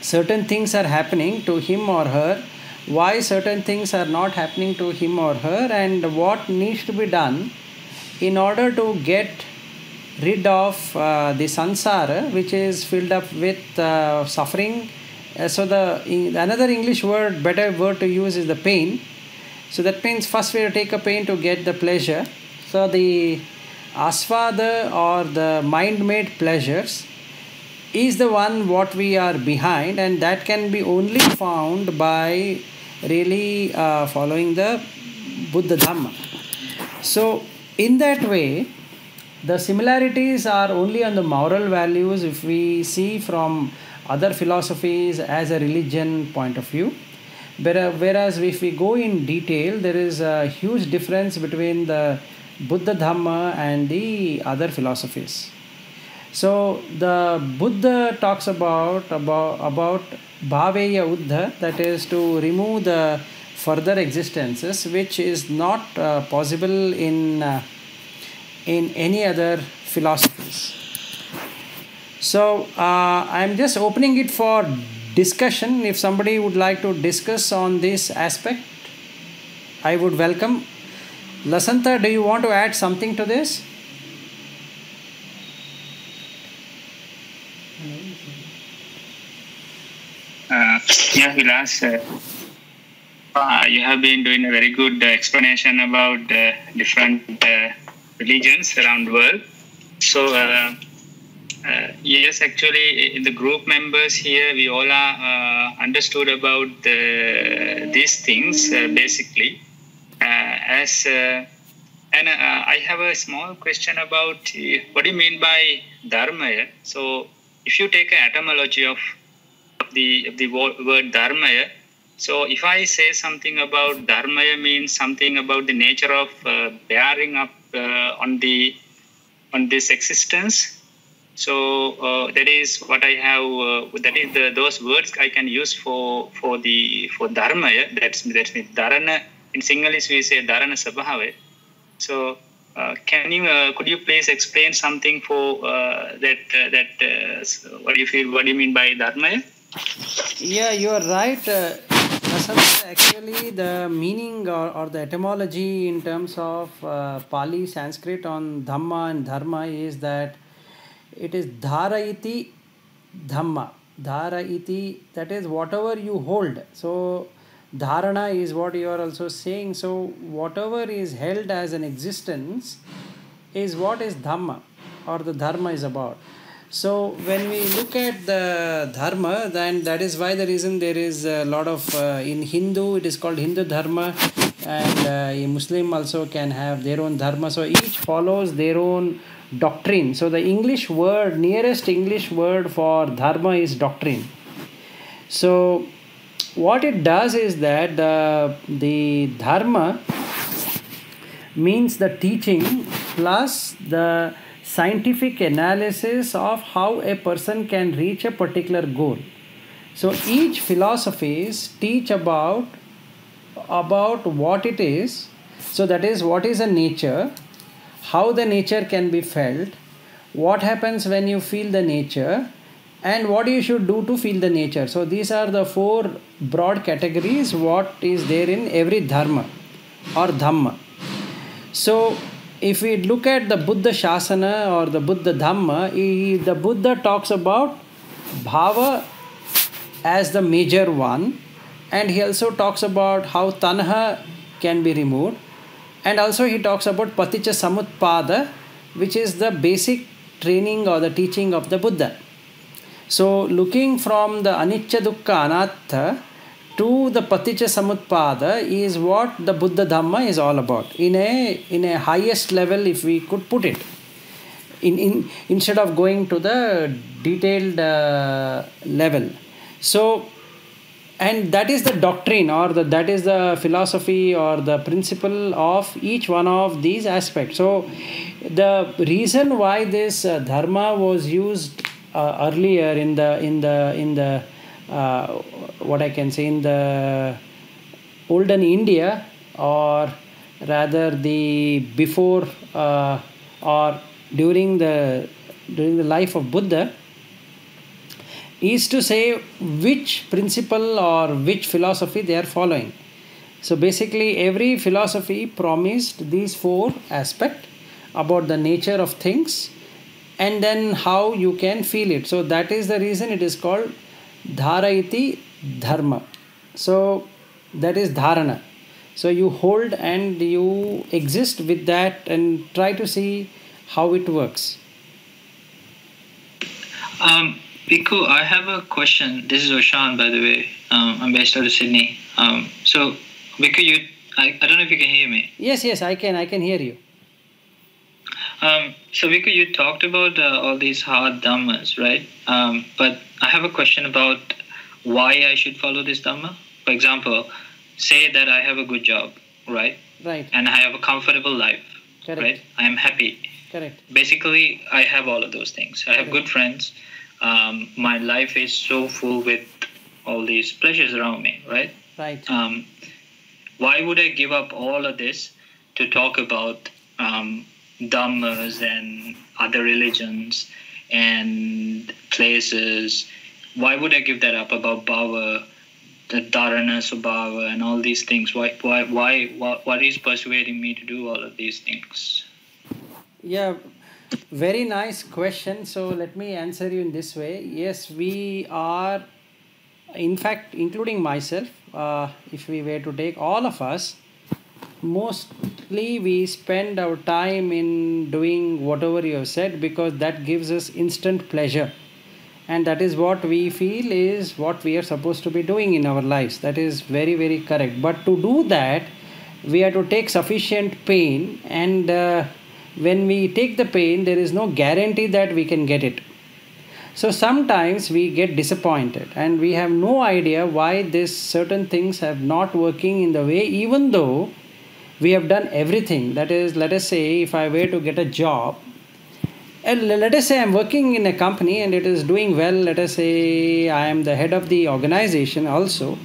certain things are happening to him or her why certain things are not happening to him or her and what needs to be done in order to get rid of uh, the sansara which is filled up with uh, suffering. Uh, so the another english word better word to use is the pain. So that means first we have to take a pain to get the pleasure. So the asvada or the mind made pleasures is the one what we are behind and that can be only found by really uh, following the buddha dhamma. So in that way the similarities are only on the moral values if we see from other philosophies as a religion point of view. Whereas if we go in detail there is a huge difference between the buddha dhamma and the other philosophies so the buddha talks about about about bhaveya uddha that is to remove the further existences which is not uh, possible in uh, in any other philosophies. So uh, I'm just opening it for discussion. If somebody would like to discuss on this aspect, I would welcome. Lasanta, do you want to add something to this? Uh, yeah, Vilas, uh, uh, you have been doing a very good uh, explanation about uh, different religions around the world. So, yes, actually, in the group members here, we all are understood about the, these things basically. As and uh, I have a small question about uh, what do you mean by dharma? So, if you take an etymology of the the word dharma, so if I say something about dharma means something about the nature of uh, bearing up uh, on the on this existence. So uh, that is what I have. Uh, that is the those words I can use for for the for dharma. That's that's dharana. In Sinhalese we say dharana sabhava. So uh, can you uh, could you please explain something for uh, that uh, that uh, what do you feel? What do you mean by dharma? Yeah, you are right. Uh, actually, the meaning or, or the etymology in terms of uh, Pali Sanskrit on Dhamma and Dharma is that it is Dhara iti Dhamma. Dhara iti, that is whatever you hold. So, Dharana is what you are also saying. So, whatever is held as an existence is what is Dhamma or the Dharma is about. So when we look at the dharma, then that is why the reason there is a lot of uh, in Hindu it is called Hindu dharma, and uh, a Muslim also can have their own dharma. So each follows their own doctrine. So the English word nearest English word for dharma is doctrine. So what it does is that the the dharma means the teaching plus the scientific analysis of how a person can reach a particular goal. So each philosophies teach about about what it is. So that is what is a nature? How the nature can be felt? What happens when you feel the nature? And what you should do to feel the nature? So these are the four broad categories what is there in every dharma or dhamma. So if we look at the Buddha Shasana or the Buddha Dhamma, he, the Buddha talks about bhava as the major one, and he also talks about how tanha can be removed, and also he talks about paticca samutpada, which is the basic training or the teaching of the Buddha. So, looking from the anicca dukkha anatta to the paticca samutpada is what the buddha dhamma is all about. In a in a highest level if we could put it. In, in instead of going to the detailed uh, level. So and that is the doctrine or the, that is the philosophy or the principle of each one of these aspects. So the reason why this uh, dharma was used uh, earlier in the in the in the what I can say in the olden India or rather the before uh, or during the during the life of Buddha is to say which principle or which philosophy they are following. So basically, every philosophy promised these four aspects about the nature of things and then how you can feel it. So that is the reason it is called Dharayati Dharma. So that is Dharana. So you hold and you exist with that and try to see how it works. Um, Bhikkhu, I have a question. This is Oshan, by the way. Um, I'm based out of Sydney. Um, so, Bhikkhu, you, I, I don't know if you can hear me. Yes, yes, I can, I can hear you. Um, so, Bhikkhu, you talked about uh, all these hard dhammas, right? Um, but I have a question about why I should follow this dhamma. For example, say that I have a good job, right? Right, And I have a comfortable life, correct, right? I am happy. correct, basically i have all of those things i have good friends um, my life is so full with all these pleasures around me right right, um, why would i give up all of this to talk about um, dhammas and other religions and places why would i give that up about bhava the dharana subhava and all these things why why why what, what is persuading me to do all of these things Yeah, very nice question. So let me answer you in this way. Yes, we are, in fact, including myself, uh, if we were to take all of us, mostly we spend our time in doing whatever you have said because that gives us instant pleasure. And that is what we feel is what we are supposed to be doing in our lives. That is very, very correct. But to do that, we have to take sufficient pain and uh, when we take the pain there is no guarantee that we can get it so sometimes we get disappointed and we have no idea why this certain things have not working in the way even though we have done everything that is let us say if i were to get a job and let us say i'm working in a company and it is doing well let us say i am the head of the organization also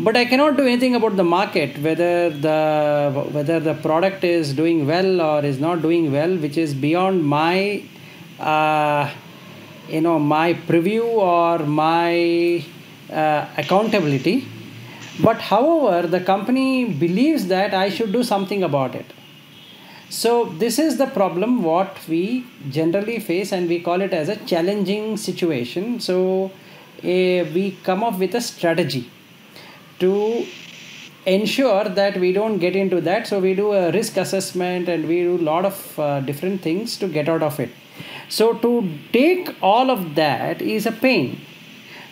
but I cannot do anything about the market whether the whether the product is doing well or is not doing well, which is beyond my uh, you know my preview or my uh, accountability. But however, the company believes that I should do something about it. So this is the problem what we generally face, and we call it as a challenging situation. So eh, we come up with a strategy to ensure that we don't get into that so we do a risk assessment and we do a lot of uh, different things to get out of it so to take all of that is a pain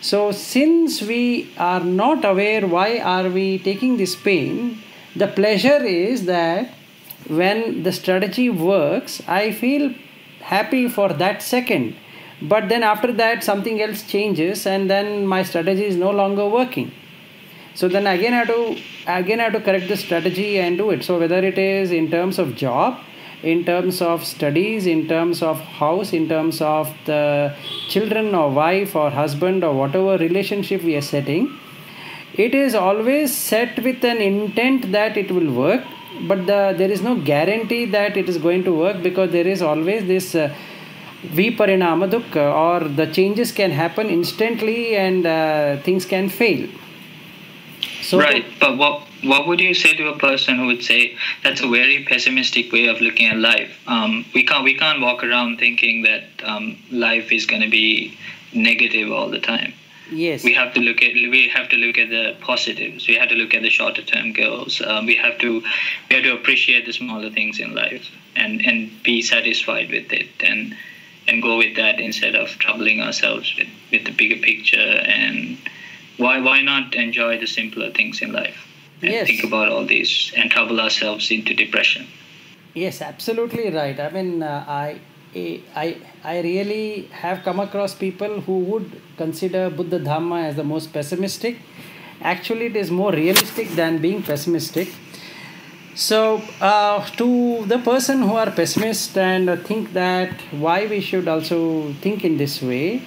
so since we are not aware why are we taking this pain the pleasure is that when the strategy works i feel happy for that second but then after that something else changes and then my strategy is no longer working so then again I have to again I have to correct the strategy and do it. So whether it is in terms of job, in terms of studies, in terms of house, in terms of the children or wife or husband or whatever relationship we are setting, it is always set with an intent that it will work, but the, there is no guarantee that it is going to work because there is always this. Uh, viparinama dukkha or the changes can happen instantly and uh, things can fail so right, but what what would you say to a person who would say that's a very pessimistic way of looking at life? Um, we can't we can't walk around thinking that um, life is going to be negative all the time. yes We have to look at we have to look at the positives. We have to look at the shorter term goals. Um, we have to we have to appreciate the smaller things in life and and be satisfied with it and and go with that instead of troubling ourselves with, with the bigger picture and why why not enjoy the simpler things in life and Yes. think about all these and trouble ourselves into depression Yes, absolutely right. I mean, uh, I, I, I really have come across people who would consider Buddha Dhamma as the most pessimistic. Actually, it is more realistic than being pessimistic. So, uh, to the person who are pessimist and think that why we should also think in this way,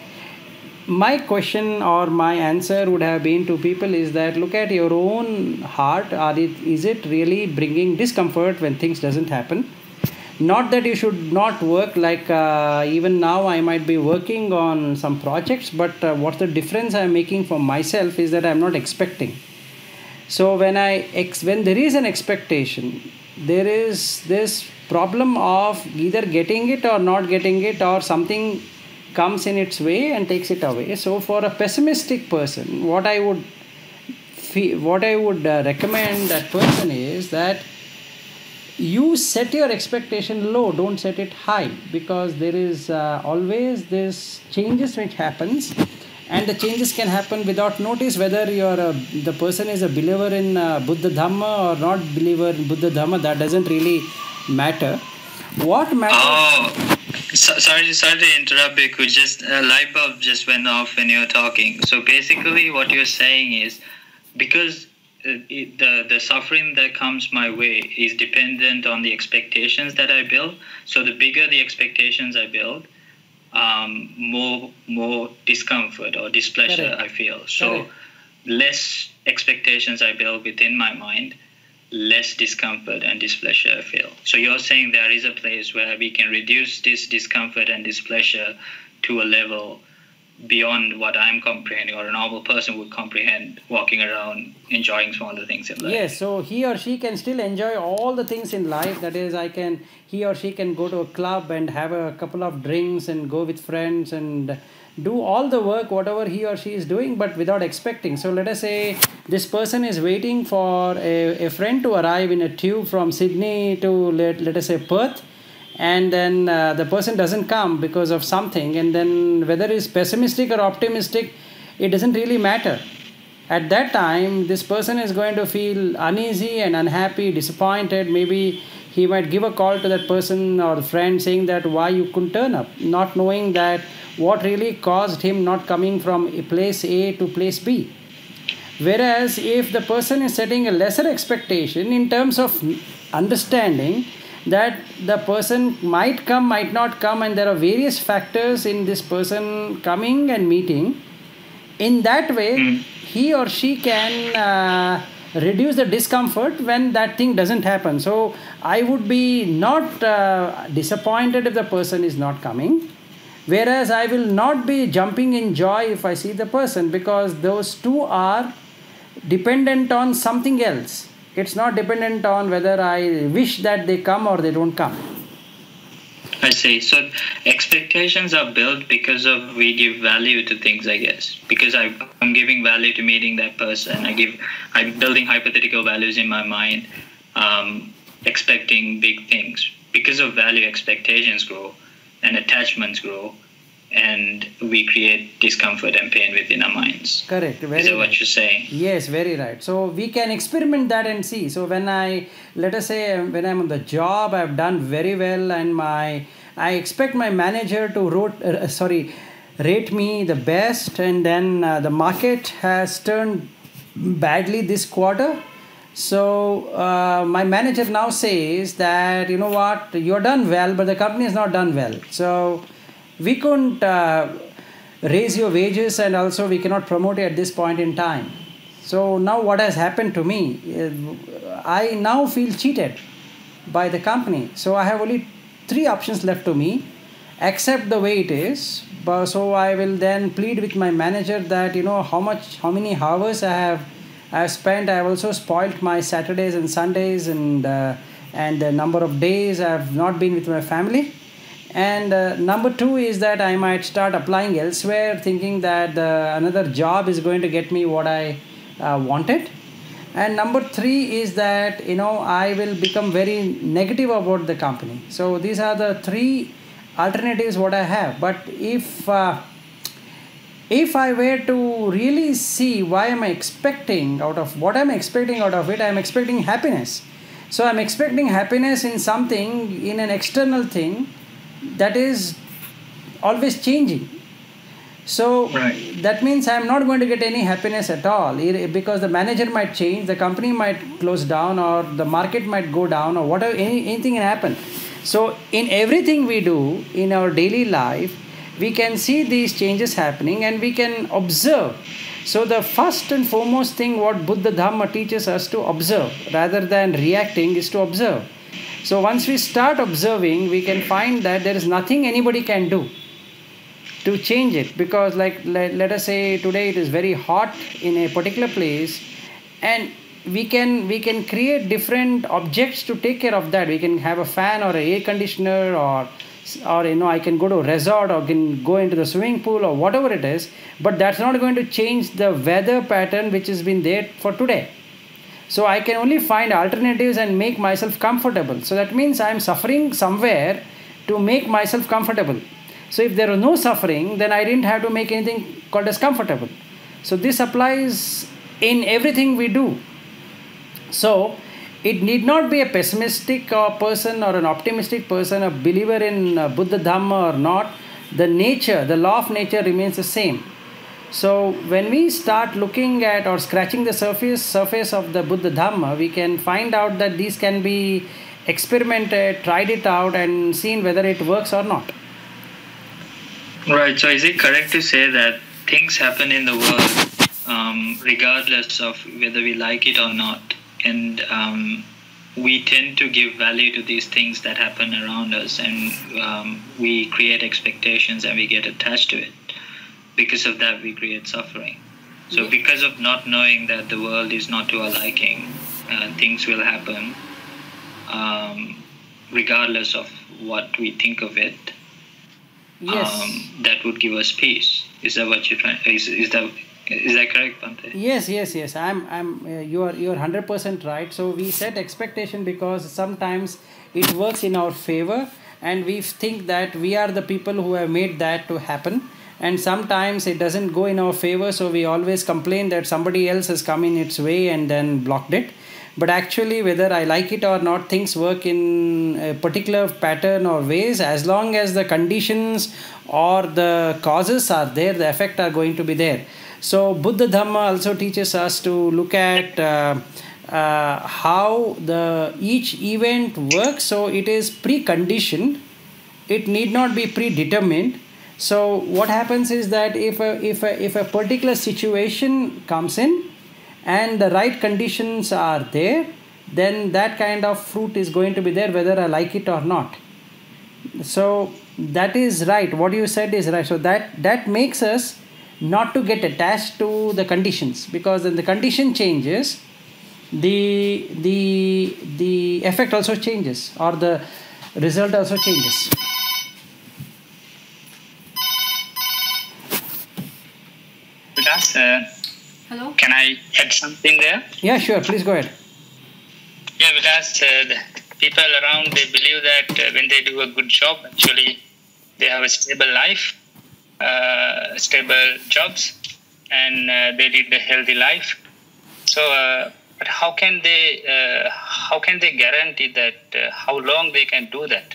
my question or my answer would have been to people is that look at your own heart. Are it is it really bringing discomfort when things doesn't happen? Not that you should not work like uh, even now i might be working on some projects but uh, what the difference i'm making for myself is that i'm not expecting. So when i ex- when there is an expectation there is this problem of either getting it or not getting it or something comes in its way and takes it away. So for a pessimistic person what i would what i would uh, recommend that person is that you set your expectation low don't set it high because there is uh, always this changes which happens and the changes can happen without notice whether you're a, the person is a believer in uh, buddha dhamma or not believer in buddha dhamma that doesn't really matter what matters Oh, so, sorry, sorry to interrupt, Bhikkhu. Just a light bulb just went off when you were talking. So basically, what you're saying is because uh, it, the the suffering that comes my way is dependent on the expectations that I build. So the bigger the expectations I build, um, more more discomfort or displeasure Correct. I feel. So Correct. less expectations I build within my mind, less discomfort and displeasure feel. So you're saying there is a place where we can reduce this discomfort and displeasure to a level beyond what I'm comprehending or a normal person would comprehend walking around enjoying other things in life. Yes, so he or she can still enjoy all the things in life. That is, I can he or she can go to a club and have a couple of drinks and go with friends and do all the work whatever he or she is doing, but without expecting. So let us say this person is waiting for a, a friend to arrive in a tube from Sydney to let, let us say Perth and then uh, the person doesn't come because of something and then whether it's pessimistic or optimistic it doesn't really matter. At that time this person is going to feel uneasy and unhappy disappointed. Maybe he might give a call to that person or friend saying that why you couldn't turn up? Not knowing that what really caused him not coming from a place a to place b. Whereas if the person is setting a lesser expectation in terms of understanding that the person might come might not come and there are various factors in this person coming and meeting in that way he or she can uh, reduce the discomfort when that thing doesn't happen. So i would be not uh, disappointed if the person is not coming whereas i will not be jumping in joy if i see the person because those two are dependent on something else it's not dependent on whether i wish that they come or they don't come I see. So expectations are built because of we give value to things, I guess. Because I, I'm giving value to meeting that person. I give, I'm building hypothetical values in my mind, um, expecting big things. Because of value, expectations grow, and attachments grow, and we create discomfort and pain within our minds. correct very Is that right. what you're saying? Yes, very right. So we can experiment that and see. So when I let us say when I'm on the job, I've done very well, and my I expect my manager to wrote uh, sorry rate me the best, and then uh, the market has turned badly this quarter. So uh, my manager now says that you know what you're done well, but the company has not done well. So we couldn't uh, raise your wages and also we cannot promote it at this point in time. So now what has happened to me i now feel cheated by the company. So i have only three options left to me. Accept the way it is so i will then plead with my manager that you know how much how many hours i have i have spent i have also spoilt my saturdays and sundays and uh, and the number of days i have not been with my family and uh, number two is that I might start applying elsewhere, thinking that uh, another job is going to get me what I uh, wanted. And number three is that you know I will become very negative about the company. So these are the three alternatives what I have. But if uh, if I were to really see why am I expecting out of what I'm expecting out of it, I'm expecting happiness. So I'm expecting happiness in something in an external thing that is always changing so Right. that means i'm not going to get any happiness at all because the manager might change the company might close down or the market might go down or whatever any, anything can happen so in everything we do in our daily life we can see these changes happening and we can observe. So the first and foremost thing what buddha dhamma teaches us to observe rather than reacting is to observe. So once we start observing, we can find that there is nothing anybody can do to change it because like let, let us say today it is very hot in a particular place and we can we can create different objects to take care of that. We can have a fan or a air conditioner or or you know i can go to a resort or can go into the swimming pool or whatever it is but that's not going to change the weather pattern which has been there for today. So i can only find alternatives and make myself comfortable. So that means i'm suffering somewhere to make myself comfortable. So if there was no suffering then i didn't have to make anything called as comfortable. So this applies in everything we do. So it need not be a pessimistic uh, person or an optimistic person, a believer in uh, Buddha Dhamma or not. The nature, the law of nature remains the same. So when we start looking at or scratching the surface surface of the Buddha Dhamma, we can find out that these can be experimented, tried it out, and seen whether it works or not. Right. So is it correct to say that things happen in the world um, regardless of whether we like it or not? And um, we tend to give value to these things that happen around us and um, we create expectations and we get attached to it. Because of that we create suffering. So because of not knowing that the world is not to our liking uh, things will happen um, regardless of what we think of it Yes. um, that would give us peace. Is that what you're trying is, is that is that correct Bhante? Yes, yes, yes. I'm, I'm. Uh, you are, you are hundred percent right. So we set expectation because sometimes it works in our favor, and we think that we are the people who have made that to happen. And sometimes it doesn't go in our favor, so we always complain that somebody else has come in its way and then blocked it. But actually, whether I like it or not, things work in a particular pattern or ways. As long as the conditions or the causes are there, the effect are going to be there. So Buddha Dhamma also teaches us to look at uh, uh, how the each event works. So it is preconditioned. It need not be predetermined. So what happens is that if a, if a, if a particular situation comes in and the right conditions are there, then that kind of fruit is going to be there whether I like it or not. So that is right. What you said is right. So that that makes us not to get attached to the conditions because when the condition changes the the the effect also changes or the result also changes Vilas, uh, Hello? can I add something there? yeah sure please go ahead Yeah, because uh, the people around they believe that uh, when they do a good job, actually they have a stable life, uh, stable jobs, and uh, they lead a healthy life. So, uh, but how can they uh, how can they guarantee that uh, how long they can do that?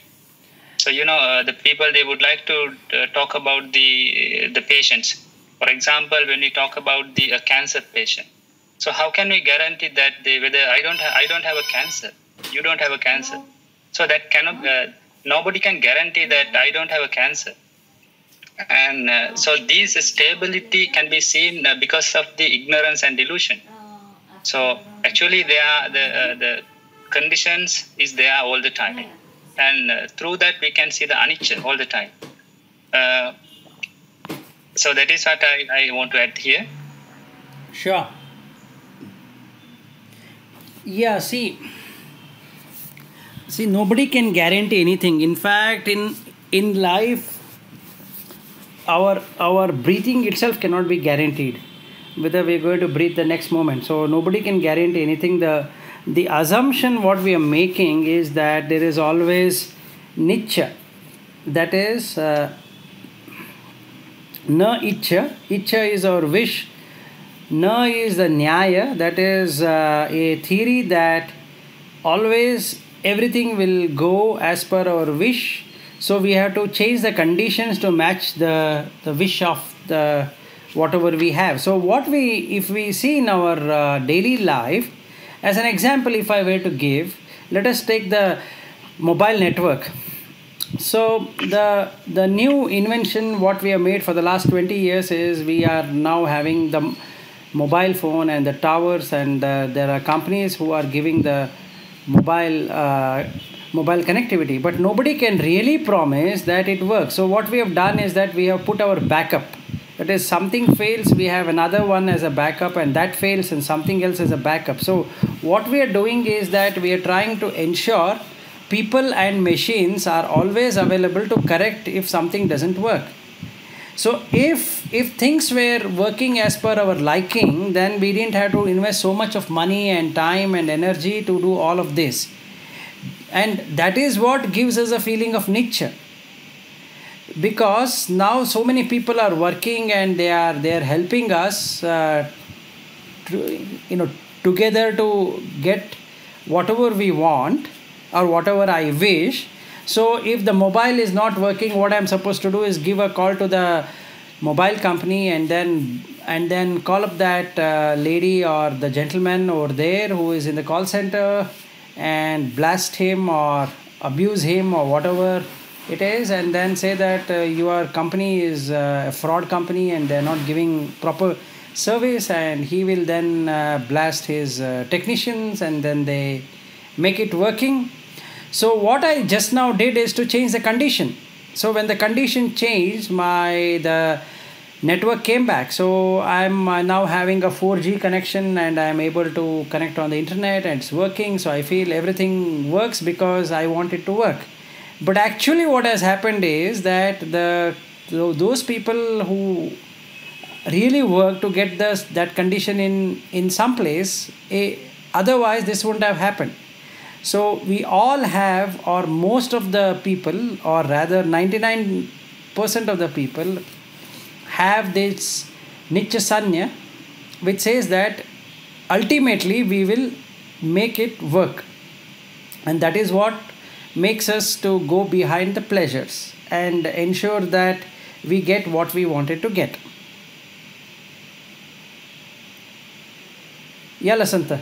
So you know uh, the people they would like to uh, talk about the the patients. For example, when we talk about the cancer patient. So how can we guarantee that they whether I don't ha- I don't have a cancer, you don't have a cancer. So that cannot uh, nobody can guarantee that I don't have a cancer. And uh, so this stability can be seen uh, because of the ignorance and delusion. So actually, they are the uh, the conditions is there all the time, and uh, through that we can see the anicca all the time. So that is what I, I want to add here. Sure. Yeah, see, see, nobody can guarantee anything. In fact, in in life, our our breathing itself cannot be guaranteed whether we're going to breathe the next moment. So nobody can guarantee anything. The the assumption what we are making is that there is always nicha, that is. Uh, na icha icha is our wish na is the nyaya that is uh, a theory that always everything will go as per our wish so we have to change the conditions to match the the wish of the whatever we have. So what we if we see in our uh, daily life as an example if i were to give let us take the mobile network. So the the new invention what we have made for the last 20 years is we are now having the mobile phone and the towers and uh, there are companies who are giving the mobile uh, mobile connectivity but nobody can really promise that it works. So what we have done is that we have put our backup. That is something fails we have another one as a backup and that fails and something else as a backup. So what we are doing is that we are trying to ensure people and machines are always available to correct if something doesn't work. So if if things were working as per our liking then we didn't have to invest so much of money and time and energy to do all of this and that is what gives us a feeling of nature. Because now so many people are working and they are they are helping us uh, to, you know together to get whatever we want or whatever i wish. So if the mobile is not working what i'm supposed to do is give a call to the mobile company and then and then call up that uh, lady or the gentleman over there who is in the call center and blast him or abuse him or whatever it is and then say that uh, your company is uh, a fraud company and they're not giving proper service and he will then uh, blast his uh, technicians and then they make it working. So what i just now did is to change the condition. So when the condition changed my the network came back. So i'm uh, now having a 4g connection and i'm able to connect on the internet and it's working. So i feel everything works because i want it to work. But actually what has happened is that the those people who really work to get this that condition in in some place eh, otherwise this wouldn't have happened. So we all have or most of the people or rather 99% of the people have this Nityasanya, which says that ultimately we will make it work. And that is what makes us to go behind the pleasures and ensure that we get what we wanted to get. Yeah, Lasanta.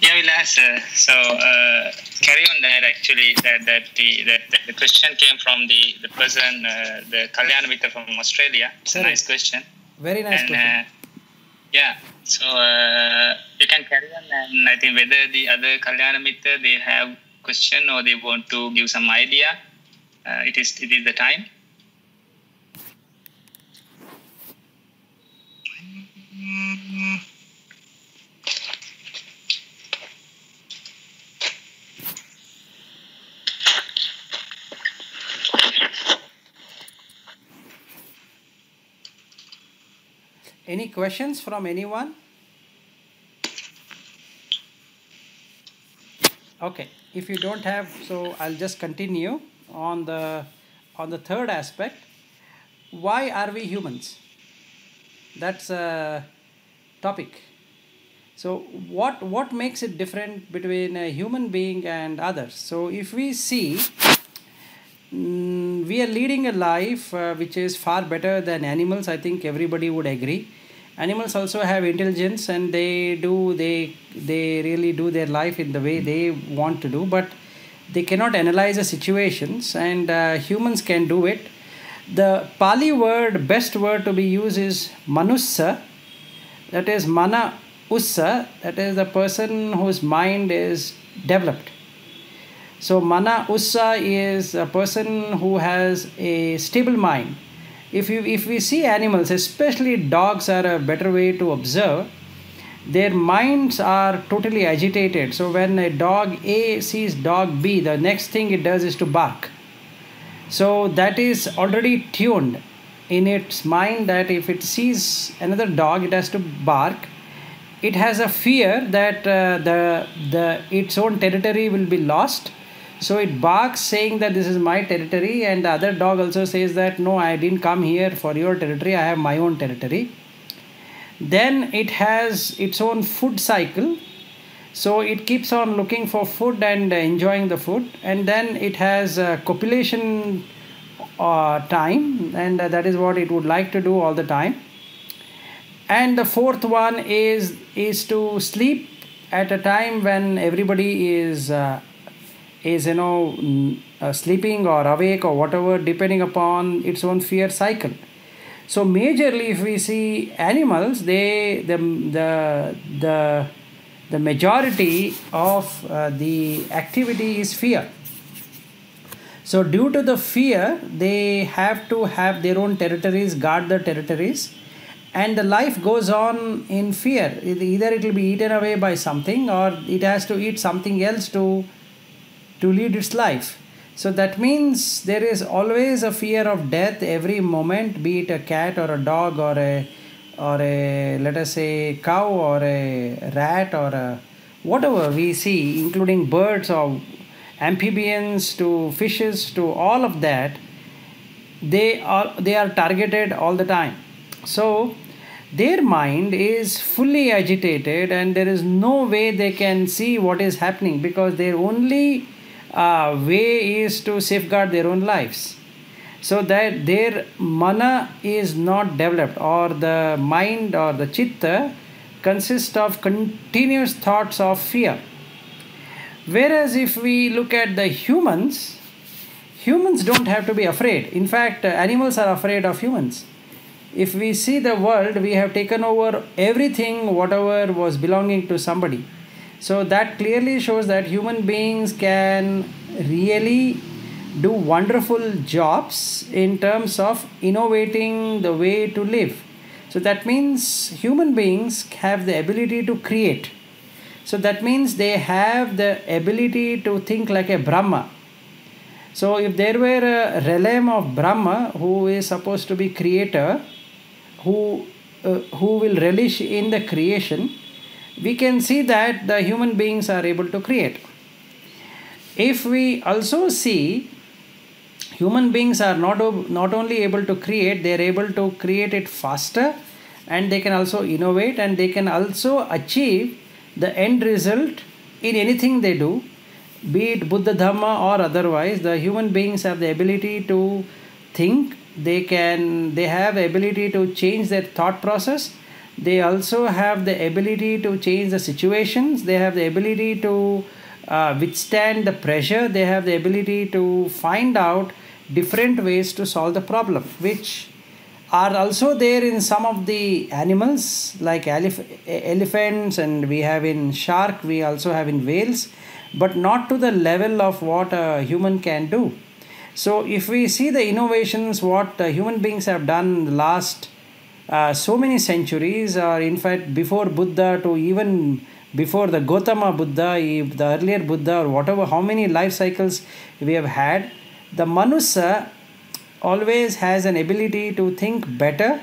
Yeah, Vilas. So uh, carry on that. Actually, that that the that, that the question came from the the person, uh, the Kalyan Mitra from Australia. It's a nice question. Very nice and question. uh, yeah, so uh, you can carry on. And I think whether the other Kalyana Mitra they have question or they want to give some idea, uh, it is it is the time. Any questions from anyone? Okay, if you don't have, so I'll just continue on the on the third aspect. Why are we humans? That's a topic. So what what makes it different between a human being and others? So if we see Mm, we are leading a life uh, which is far better than animals i think everybody would agree animals also have intelligence and they do they they really do their life in the way they want to do but they cannot analyze the situations and uh, humans can do it. The pali word best word to be used is manussa. That is mana ussa. That is the person whose mind is developed. So mana ussa is a person who has a stable mind. If you if we see animals, especially dogs are a better way to observe, their minds are totally agitated. So when a dog A sees dog B, the next thing it does is to bark. So that is already tuned in its mind that if it sees another dog, it has to bark. It has a fear that uh, the the its own territory will be lost so it barks saying that this is my territory, and the other dog also says that no, I didn't come here for your territory, I have my own territory. Then it has its own food cycle. So it keeps on looking for food and enjoying the food, and then it has copulation uh, time, and that is what it would like to do all the time. And the fourth one is is to sleep at a time when everybody is uh, is you know uh, sleeping or awake or whatever depending upon its own fear cycle so majorly if we see animals they the the the the majority of uh, the activity is fear. So, due to the fear, they have to have their own territories, guard the territories, and the life goes on in fear. Either it will be eaten away by something or it has to eat something else to, to lead its life. So, that means there is always a fear of death every moment, be it a cat or a dog or a or a let us say cow or a rat or a whatever we see including birds or amphibians to fishes to all of that they are they are targeted all the time so their mind is fully agitated and there is no way they can see what is happening because their only uh, way is to safeguard their own lives. So that their mana is not developed or the mind or the chitta consists of continuous thoughts of fear. Whereas if we look at the humans humans don't have to be afraid. In fact animals are afraid of humans. If we see the world we have taken over everything whatever was belonging to somebody so that clearly shows that human beings can really do wonderful jobs in terms of innovating the way to live. So that means human beings have the ability to create. So that means they have the ability to think like a Brahma. So if there were a realm of Brahma who is supposed to be creator, who uh, who will relish in the creation, we can see that the human beings are able to create. If we also see human beings are not, not only able to create, they are able to create it faster and they can also innovate and they can also achieve the end result in anything they do, be it Buddha Dhamma or otherwise. The human beings have the ability to think, they can they have the ability to change their thought process they also have the ability to change the situations. They have the ability to uh, withstand the pressure. They have the ability to find out different ways to solve the problem, which are also there in some of the animals like elef- elephants and we have in shark we also have in whales but not to the level of what a human can do. So if we see the innovations what uh, human beings have done in the last uh, so many centuries or in fact before buddha to even before the Gautama Buddha, the earlier Buddha, or whatever, how many life cycles we have had, the Manusa always has an ability to think better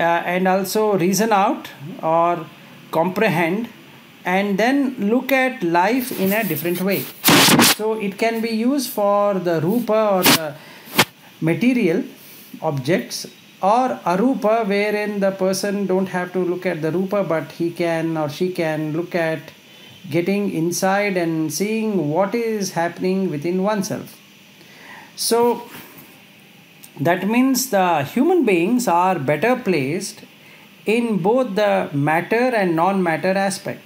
uh, and also reason out or comprehend and then look at life in a different way. So it can be used for the rupa or the material objects or arupa wherein the person don't have to look at the rupa but he can or she can look at getting inside and seeing what is happening within oneself so that means the human beings are better placed in both the matter and non matter aspect.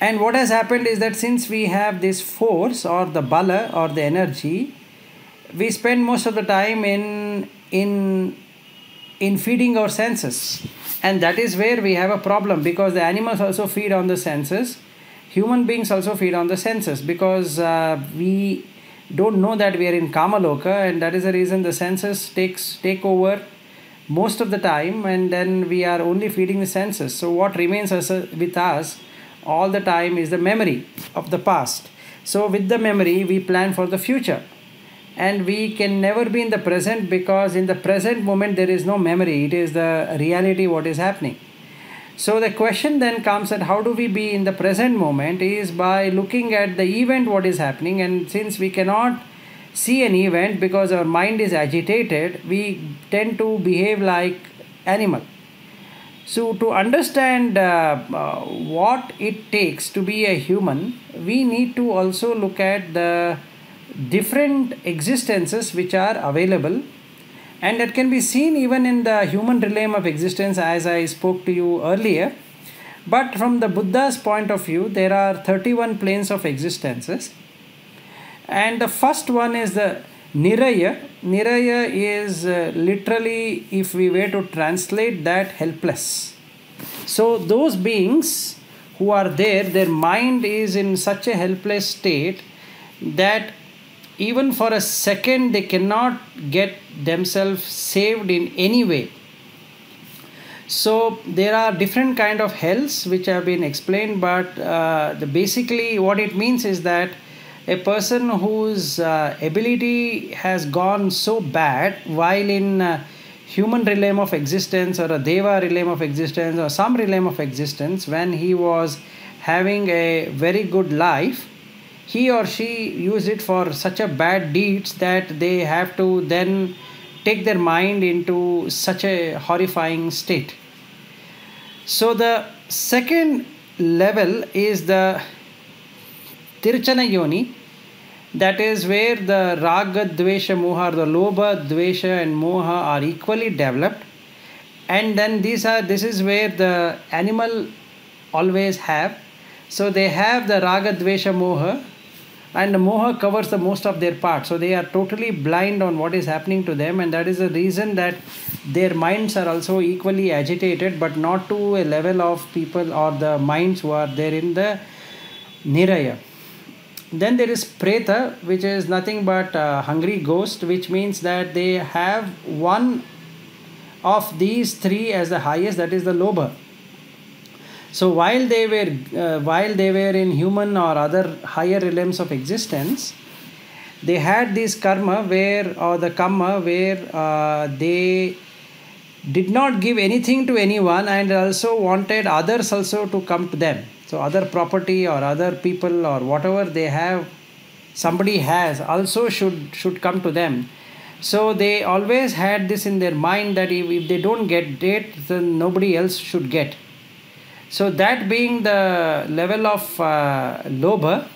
And what has happened is that since we have this force or the bala or the energy, we spend most of the time in in in feeding our senses and that is where we have a problem because the animals also feed on the senses human beings also feed on the senses because uh, we don't know that we are in Kamaloka, and that is the reason the senses takes take over most of the time, and then we are only feeding the senses. So what remains us, with us all the time is the memory of the past. So with the memory, we plan for the future, and we can never be in the present because in the present moment there is no memory. It is the reality what is happening. So the question then comes that how do we be in the present moment is by looking at the event what is happening and since we cannot see an event because our mind is agitated we tend to behave like animal so to understand uh, uh, what it takes to be a human we need to also look at the different existences which are available and that can be seen even in the human realm of existence as i spoke to you earlier. But from the buddha's point of view there are 31 planes of existences. And the first one is the niraya. Niraya is uh, literally if we were to translate that helpless. So those beings who are there, their mind is in such a helpless state that even for a second they cannot get themselves saved in any way. So there are different kind of hells which have been explained but uh, the basically what it means is that a person whose uh, ability has gone so bad while in uh, human realm of existence or a deva realm of existence or some realm of existence when he was having a very good life he or she used it for such a bad deeds that they have to then take their mind into such a horrifying state. So the second level is the tirchana yoni that is where the raga dvesha moha the lobha dvesha and moha are equally developed. And then these are this is where the animal always have. So they have the raga dvesha moha and the moha covers the most of their part so they are totally blind on what is happening to them. And that is the reason that their minds are also equally agitated but not to a level of people or the minds who are there in the niraya. Then there is preta which is nothing but hungry ghost which means that they have one of these three as the highest that is the lobha so while they were uh, while they were in human or other higher realms of existence they had this karma where or the karma where uh, they did not give anything to anyone and also wanted others also to come to them. So other property or other people or whatever they have somebody has also should should come to them. So they always had this in their mind that if, if they don't get it then nobody else should get so that being the level of uh, lobha,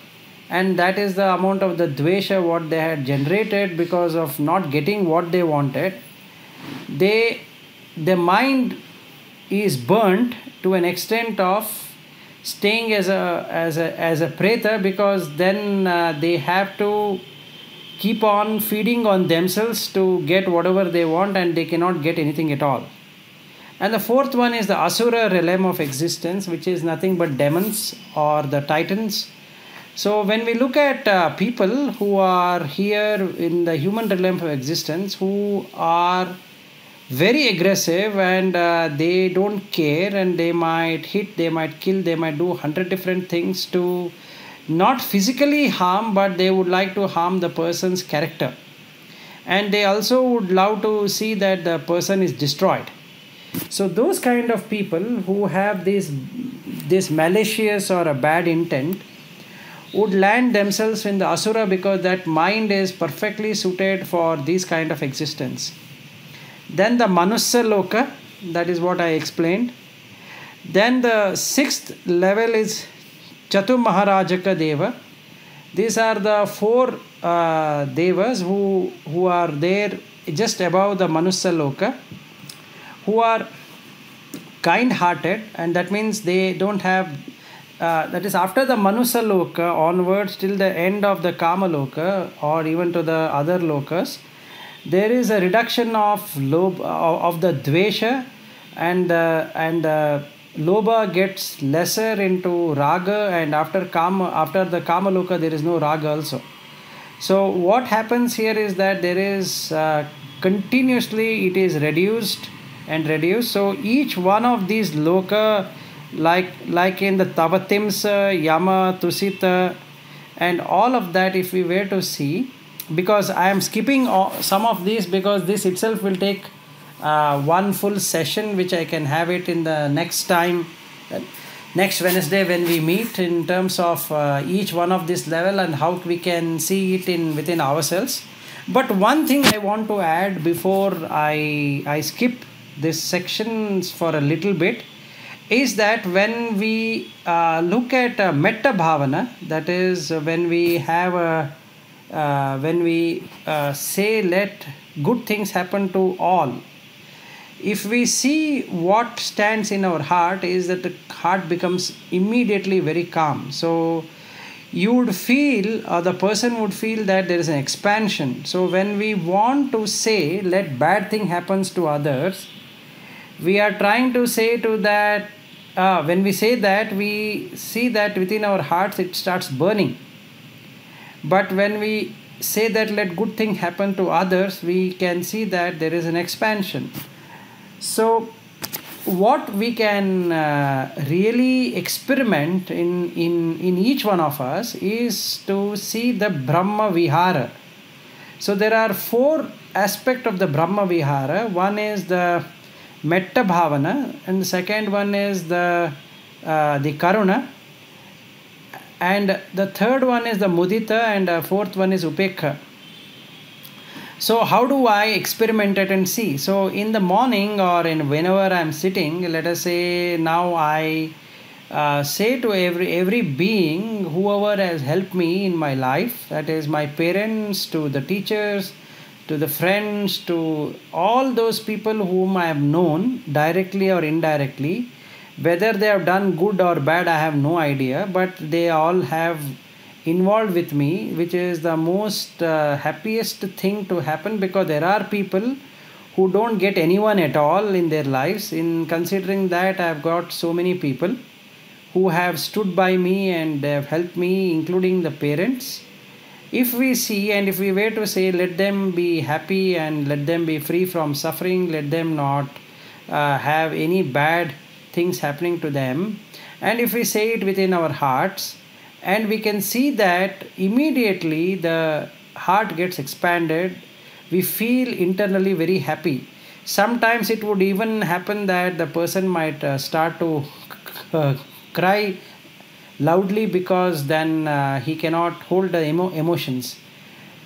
and that is the amount of the dvesha what they had generated because of not getting what they wanted, they the mind is burnt to an extent of staying as a as a as a preta because then uh, they have to keep on feeding on themselves to get whatever they want and they cannot get anything at all and the fourth one is the Asura realm of existence, which is nothing but demons or the titans. So, when we look at uh, people who are here in the human realm of existence, who are very aggressive and uh, they don't care and they might hit, they might kill, they might do hundred different things to not physically harm, but they would like to harm the person's character. And they also would love to see that the person is destroyed so those kind of people who have this this malicious or a bad intent would land themselves in the asura because that mind is perfectly suited for this kind of existence. Then the manusya loka that is what i explained. Then the sixth level is chatu maharajaka deva. These are the four uh, devas who who are there just above the manusya loka who are kind hearted and that means they don't have uh, that is after the manusya loka onwards till the end of the kama loka or even to the other lokas there is a reduction of lob of the dvesha and uh, and uh, lobha gets lesser into raga and after kama after the kama loka there is no raga also. So what happens here is that there is uh, continuously it is reduced and reduce. So each one of these loka, like like in the Tavatimsa, Yama, Tusita, and all of that, if we were to see, because I am skipping some of these because this itself will take uh, one full session, which I can have it in the next time, next Wednesday when we meet in terms of uh, each one of this level and how we can see it in within ourselves. But one thing I want to add before I I skip this sections for a little bit is that when we uh, look at uh, metta bhavana that is when we have a uh, when we uh, say let good things happen to all if we see what stands in our heart is that the heart becomes immediately very calm. So you would feel or the person would feel that there is an expansion. So when we want to say let bad thing happens to others we are trying to say to that uh, when we say that, we see that within our hearts it starts burning. But when we say that let good thing happen to others, we can see that there is an expansion. So, what we can uh, really experiment in, in, in each one of us is to see the Brahma Vihara. So, there are four aspects of the Brahma Vihara. One is the Metta Bhavana, and the second one is the, uh, the Karuna, and the third one is the mudita and the fourth one is upekha. So how do i experiment it and see? So in the morning or in whenever i'm sitting let us say now i uh, say to every every being whoever has helped me in my life that is my parents to the teachers to the friends to all those people whom i have known directly or indirectly whether they have done good or bad i have no idea but they all have involved with me which is the most uh, happiest thing to happen because there are people who don't get anyone at all in their lives in considering that i have got so many people who have stood by me and have helped me including the parents if we see and if we were to say let them be happy and let them be free from suffering let them not uh, have any bad things happening to them. And if we say it within our hearts and we can see that immediately the heart gets expanded we feel internally very happy. Sometimes it would even happen that the person might uh, start to uh, cry loudly because then uh, he cannot hold the emo- emotions.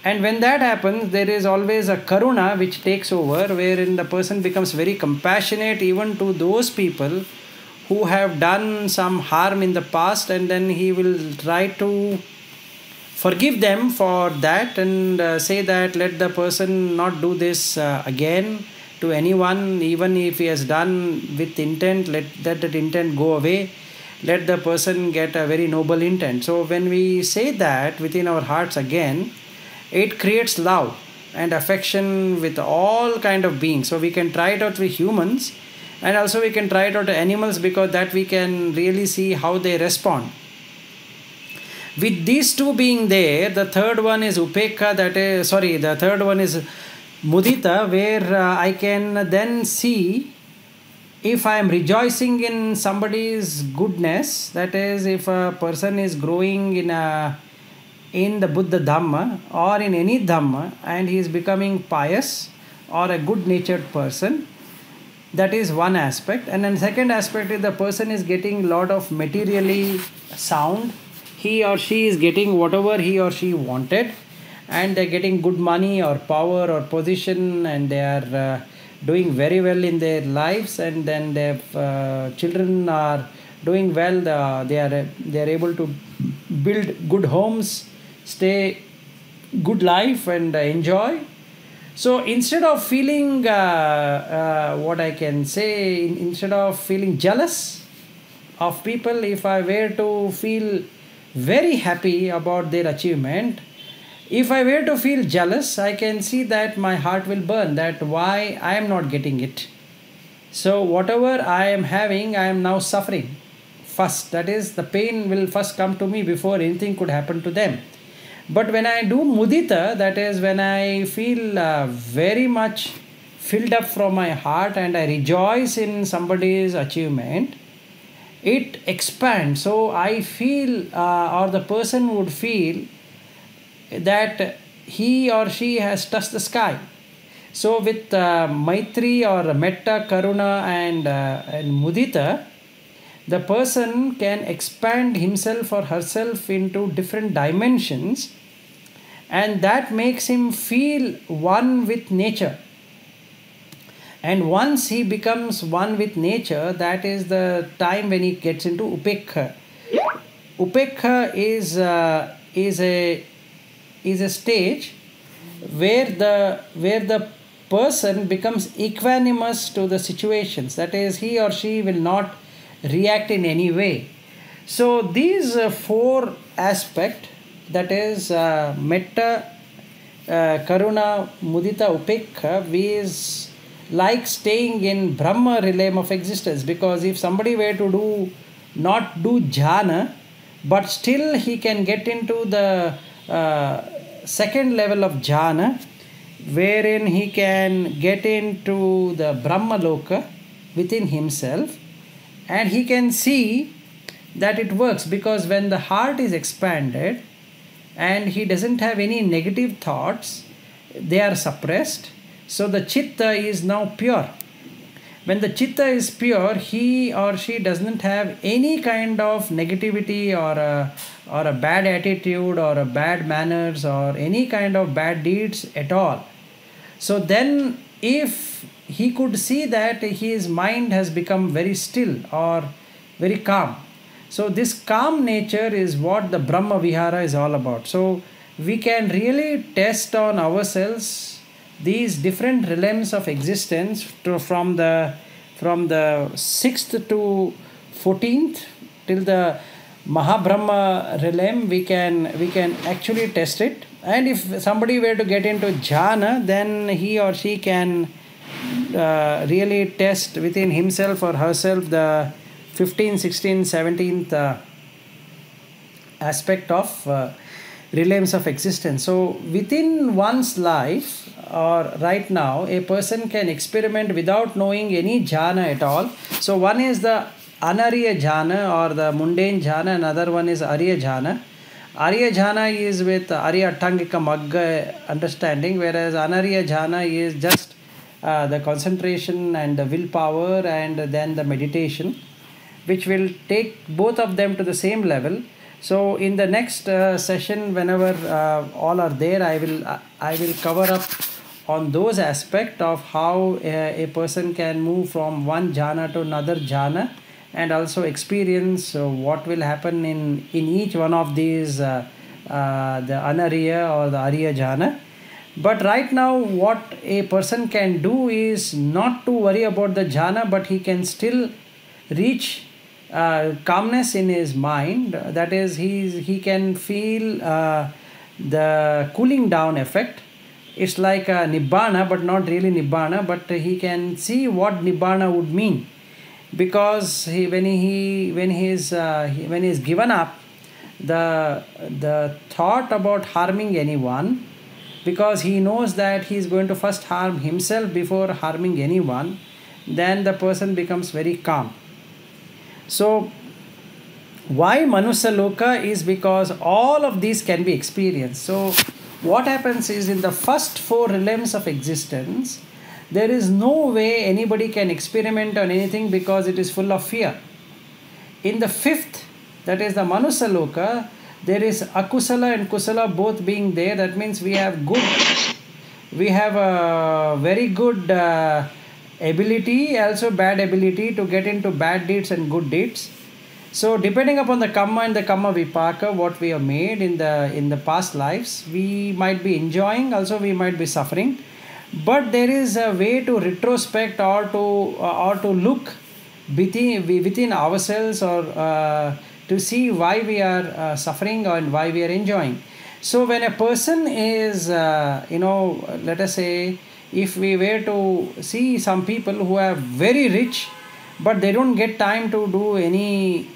And when that happens there is always a karuna which takes over wherein the person becomes very compassionate even to those people who have done some harm in the past and then he will try to forgive them for that and uh, say that let the person not do this uh, again to anyone even if he has done with intent let that, that intent go away let the person get a very noble intent. So when we say that within our hearts again it creates love and affection with all kind of beings. So we can try it out with humans and also we can try it out to animals because that we can really see how they respond. With these two being there the third one is upekha that is sorry the third one is mudita where uh, i can then see if i am rejoicing in somebody's goodness that is if a person is growing in a in the buddha dhamma or in any dhamma and he is becoming pious or a good natured person that is one aspect. And then second aspect is the person is getting lot of materially sound. He or she is getting whatever he or she wanted and they're getting good money or power or position and they are uh, doing very well in their lives and then their uh, children are doing well. The, they are they are able to build good homes stay good life and enjoy. So instead of feeling uh, uh, what i can say instead of feeling jealous of people if i were to feel very happy about their achievement if i were to feel jealous i can see that my heart will burn that why i am not getting it. So whatever i am having i am now suffering. First that is the pain will first come to me before anything could happen to them. But when i do mudita that is when i feel uh, very much filled up from my heart and i rejoice in somebody's achievement it expands. So i feel uh, or the person would feel that he or she has touched the sky. So with uh, maitri or metta karuna and, uh, and mudita the person can expand himself or herself into different dimensions and that makes him feel one with nature. And once he becomes one with nature that is the time when he gets into upekha. Upekha is uh, is a is a stage where the where the person becomes equanimous to the situations. That is he or she will not react in any way. So these uh, four aspect that is uh, metta uh, karuna mudita upekha is like staying in Brahma realm of existence. Because if somebody were to do not do jhana, but still he can get into the Uh, second level of jhana, wherein he can get into the Brahma loka within himself, and he can see that it works because when the heart is expanded and he doesn't have any negative thoughts, they are suppressed. So the chitta is now pure. When the chitta is pure, he or she doesn't have any kind of negativity or a, or a bad attitude or a bad manners or any kind of bad deeds at all. So then, if he could see that his mind has become very still or very calm, so this calm nature is what the Brahma Vihara is all about. So we can really test on ourselves these different realms of existence to, from the from the sixth to fourteenth till the Mahabrahma realm. We can we can actually test it. And if somebody were to get into jhana, then he or she can uh, really test within himself or herself the 15, 16, 17th uh, aspect of uh, realms of existence. So within one's life or right now, a person can experiment without knowing any jhana at all. So one is the anarya jhana or the mundane jhana, another one is arya jhana. Arya jhana is with arya attangika magga understanding, whereas anarya jhana is just uh, the concentration and the willpower and then the meditation which will take both of them to the same level so in the next uh, session whenever uh, all are there i will uh, i will cover up on those aspect of how a, a person can move from one jhana to another jhana and also experience uh, what will happen in in each one of these uh, uh, the anarya or the arya jhana. But right now what a person can do is not to worry about the jhana but he can still reach uh, calmness in his mind. That is he he can feel uh, the cooling down effect it's like a nibbana but not really nibbana but he can see what nibbana would mean because he when he when he is uh, he, when he is given up the the thought about harming anyone because he knows that he is going to first harm himself before harming anyone then the person becomes very calm so, why Manusya Loka is because all of these can be experienced. So, what happens is in the first four realms of existence, there is no way anybody can experiment on anything because it is full of fear. In the fifth, that is the Manusya Loka, there is Akusala and Kusala both being there. That means we have good, we have a very good. Uh, ability also bad ability to get into bad deeds and good deeds so depending upon the karma and the karma vipaka what we have made in the in the past lives we might be enjoying also we might be suffering. But there is a way to retrospect or to uh, or to look within within ourselves or uh, to see why we are uh, suffering and why we are enjoying. So when a person is uh, you know let us say if we were to see some people who are very rich but they don't get time to do any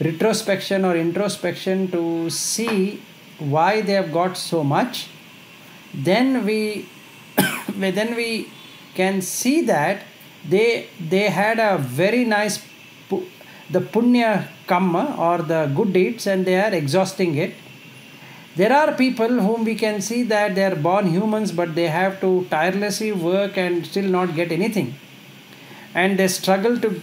retrospection or introspection to see why they have got so much. Then we then we can see that they they had a very nice the punya karma or the good deeds and they are exhausting it. There are people whom we can see that they are born humans but they have to tirelessly work and still not get anything. And they struggle to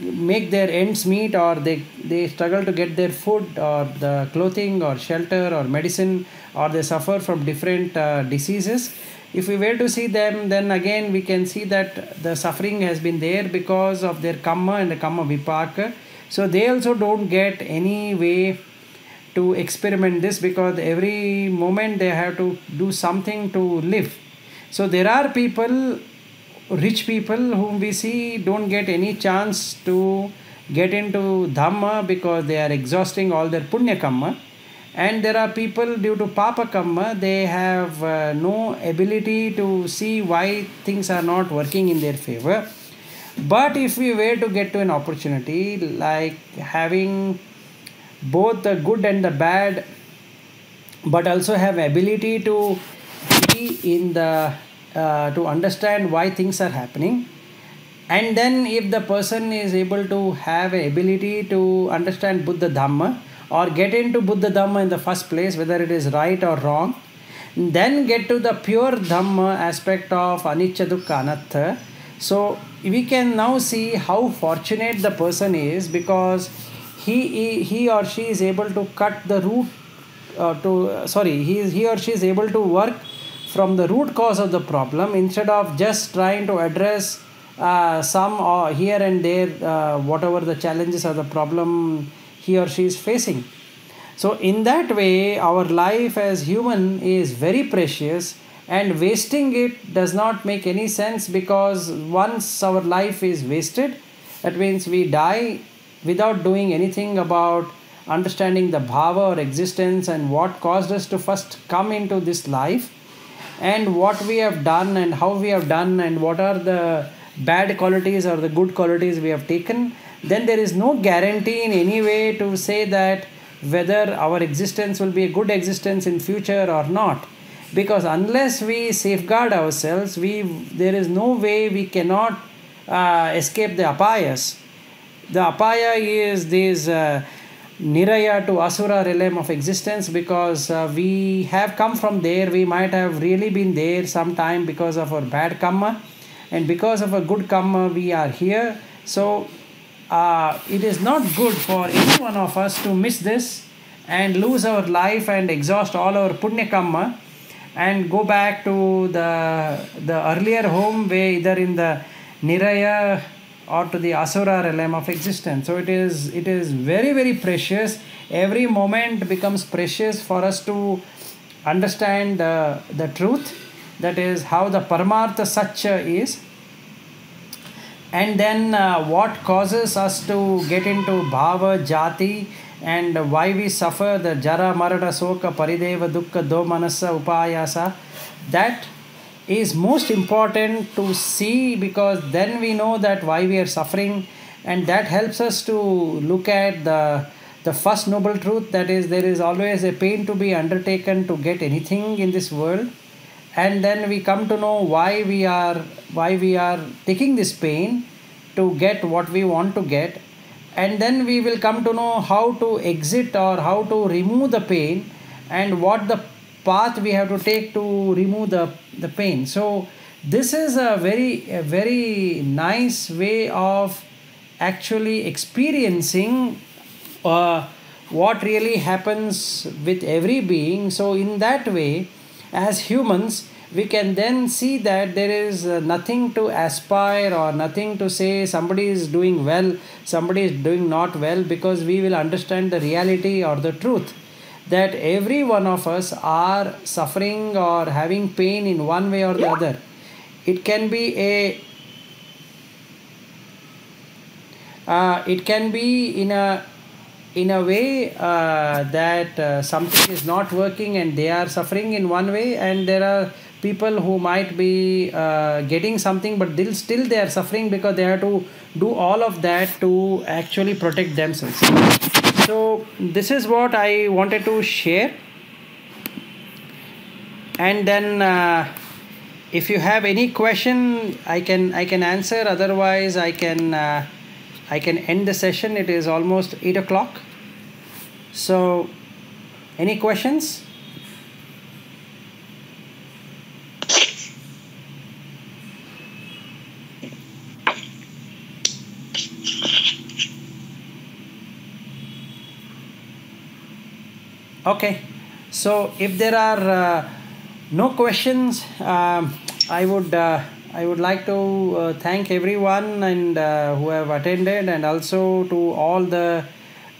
make their ends meet or they, they struggle to get their food or the clothing or shelter or medicine or they suffer from different uh, diseases. If we were to see them then again we can see that the suffering has been there because of their karma and the karma vipaka. So they also don't get any way to experiment this because every moment they have to do something to live. So there are people rich people whom we see don't get any chance to get into dhamma because they are exhausting all their punya karma and there are people due to papa karma they have uh, no ability to see why things are not working in their favor. But if we were to get to an opportunity like having both the good and the bad but also have ability to be in the uh, to understand why things are happening. And then if the person is able to have ability to understand buddha dhamma or get into buddha dhamma in the first place whether it is right or wrong then get to the pure dhamma aspect of anicca dukkha anatta so we can now see how fortunate the person is because he he or she is able to cut the root uh, to sorry he is he or she is able to work from the root cause of the problem instead of just trying to address uh, some or here and there uh, whatever the challenges or the problem he or she is facing. So in that way our life as human is very precious and wasting it does not make any sense because once our life is wasted that means we die without doing anything about understanding the bhava or existence and what caused us to first come into this life and what we have done and how we have done and what are the bad qualities or the good qualities we have taken then there is no guarantee in any way to say that whether our existence will be a good existence in future or not. Because unless we safeguard ourselves we there is no way we cannot uh, escape the apayas. The apaya is this uh, niraya to asura realm of existence because uh, we have come from there. We might have really been there sometime because of our bad karma. And because of a good karma we are here. So uh, it is not good for any one of us to miss this and lose our life and exhaust all our punya karma and go back to the the earlier home where either in the niraya or to the asura realm of existence. So it is it is very very precious. Every moment becomes precious for us to understand the, the truth that is how the paramartha satya is and then uh, what causes us to get into bhava jati and why we suffer the jara marana soka parideva dukkha domanassa upayasa. That is most important to see because then we know that why we are suffering. And that helps us to look at the the first noble truth that is there is always a pain to be undertaken to get anything in this world. And then we come to know why we are why we are taking this pain to get what we want to get. And then we will come to know how to exit or how to remove the pain and what the path we have to take to remove the, the pain. So this is a very a very nice way of actually experiencing uh, what really happens with every being. So in that way as humans we can then see that there is uh, nothing to aspire or nothing to say somebody is doing well somebody is doing not well because we will understand the reality or the truth that every one of us are suffering or having pain in one way or the other. It can be a uh, it can be in a in a way uh, that uh, something is not working and they are suffering in one way and there are people who might be uh, getting something but still they are suffering because they have to do all of that to actually protect themselves so this is what i wanted to share. And then uh, if you have any question i can i can answer. Otherwise i can uh, i can end the session. It is almost 8 o'clock. So any questions okay. So if there are uh, no questions um, i would uh, i would like to uh, thank everyone and uh, who have attended and also to all the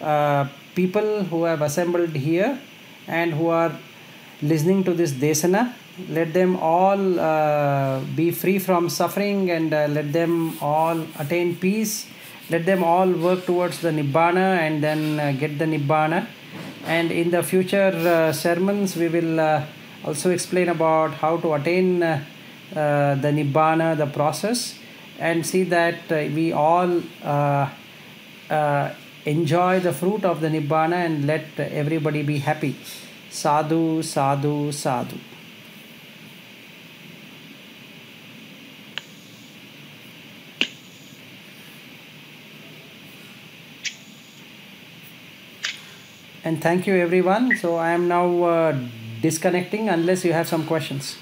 uh, people who have assembled here and who are listening to this desana. Let them all uh, be free from suffering and let them all attain peace. Let them all work towards the nibbana and then get the nibbana And in the future uh, sermons, we will uh, also explain about how to attain uh, uh, the Nibbana, the process, and see that uh, we all uh, enjoy the fruit of the Nibbana and let everybody be happy. Sadhu, sadhu, sadhu. And thank you everyone. So I am now uh, disconnecting unless you have some questions.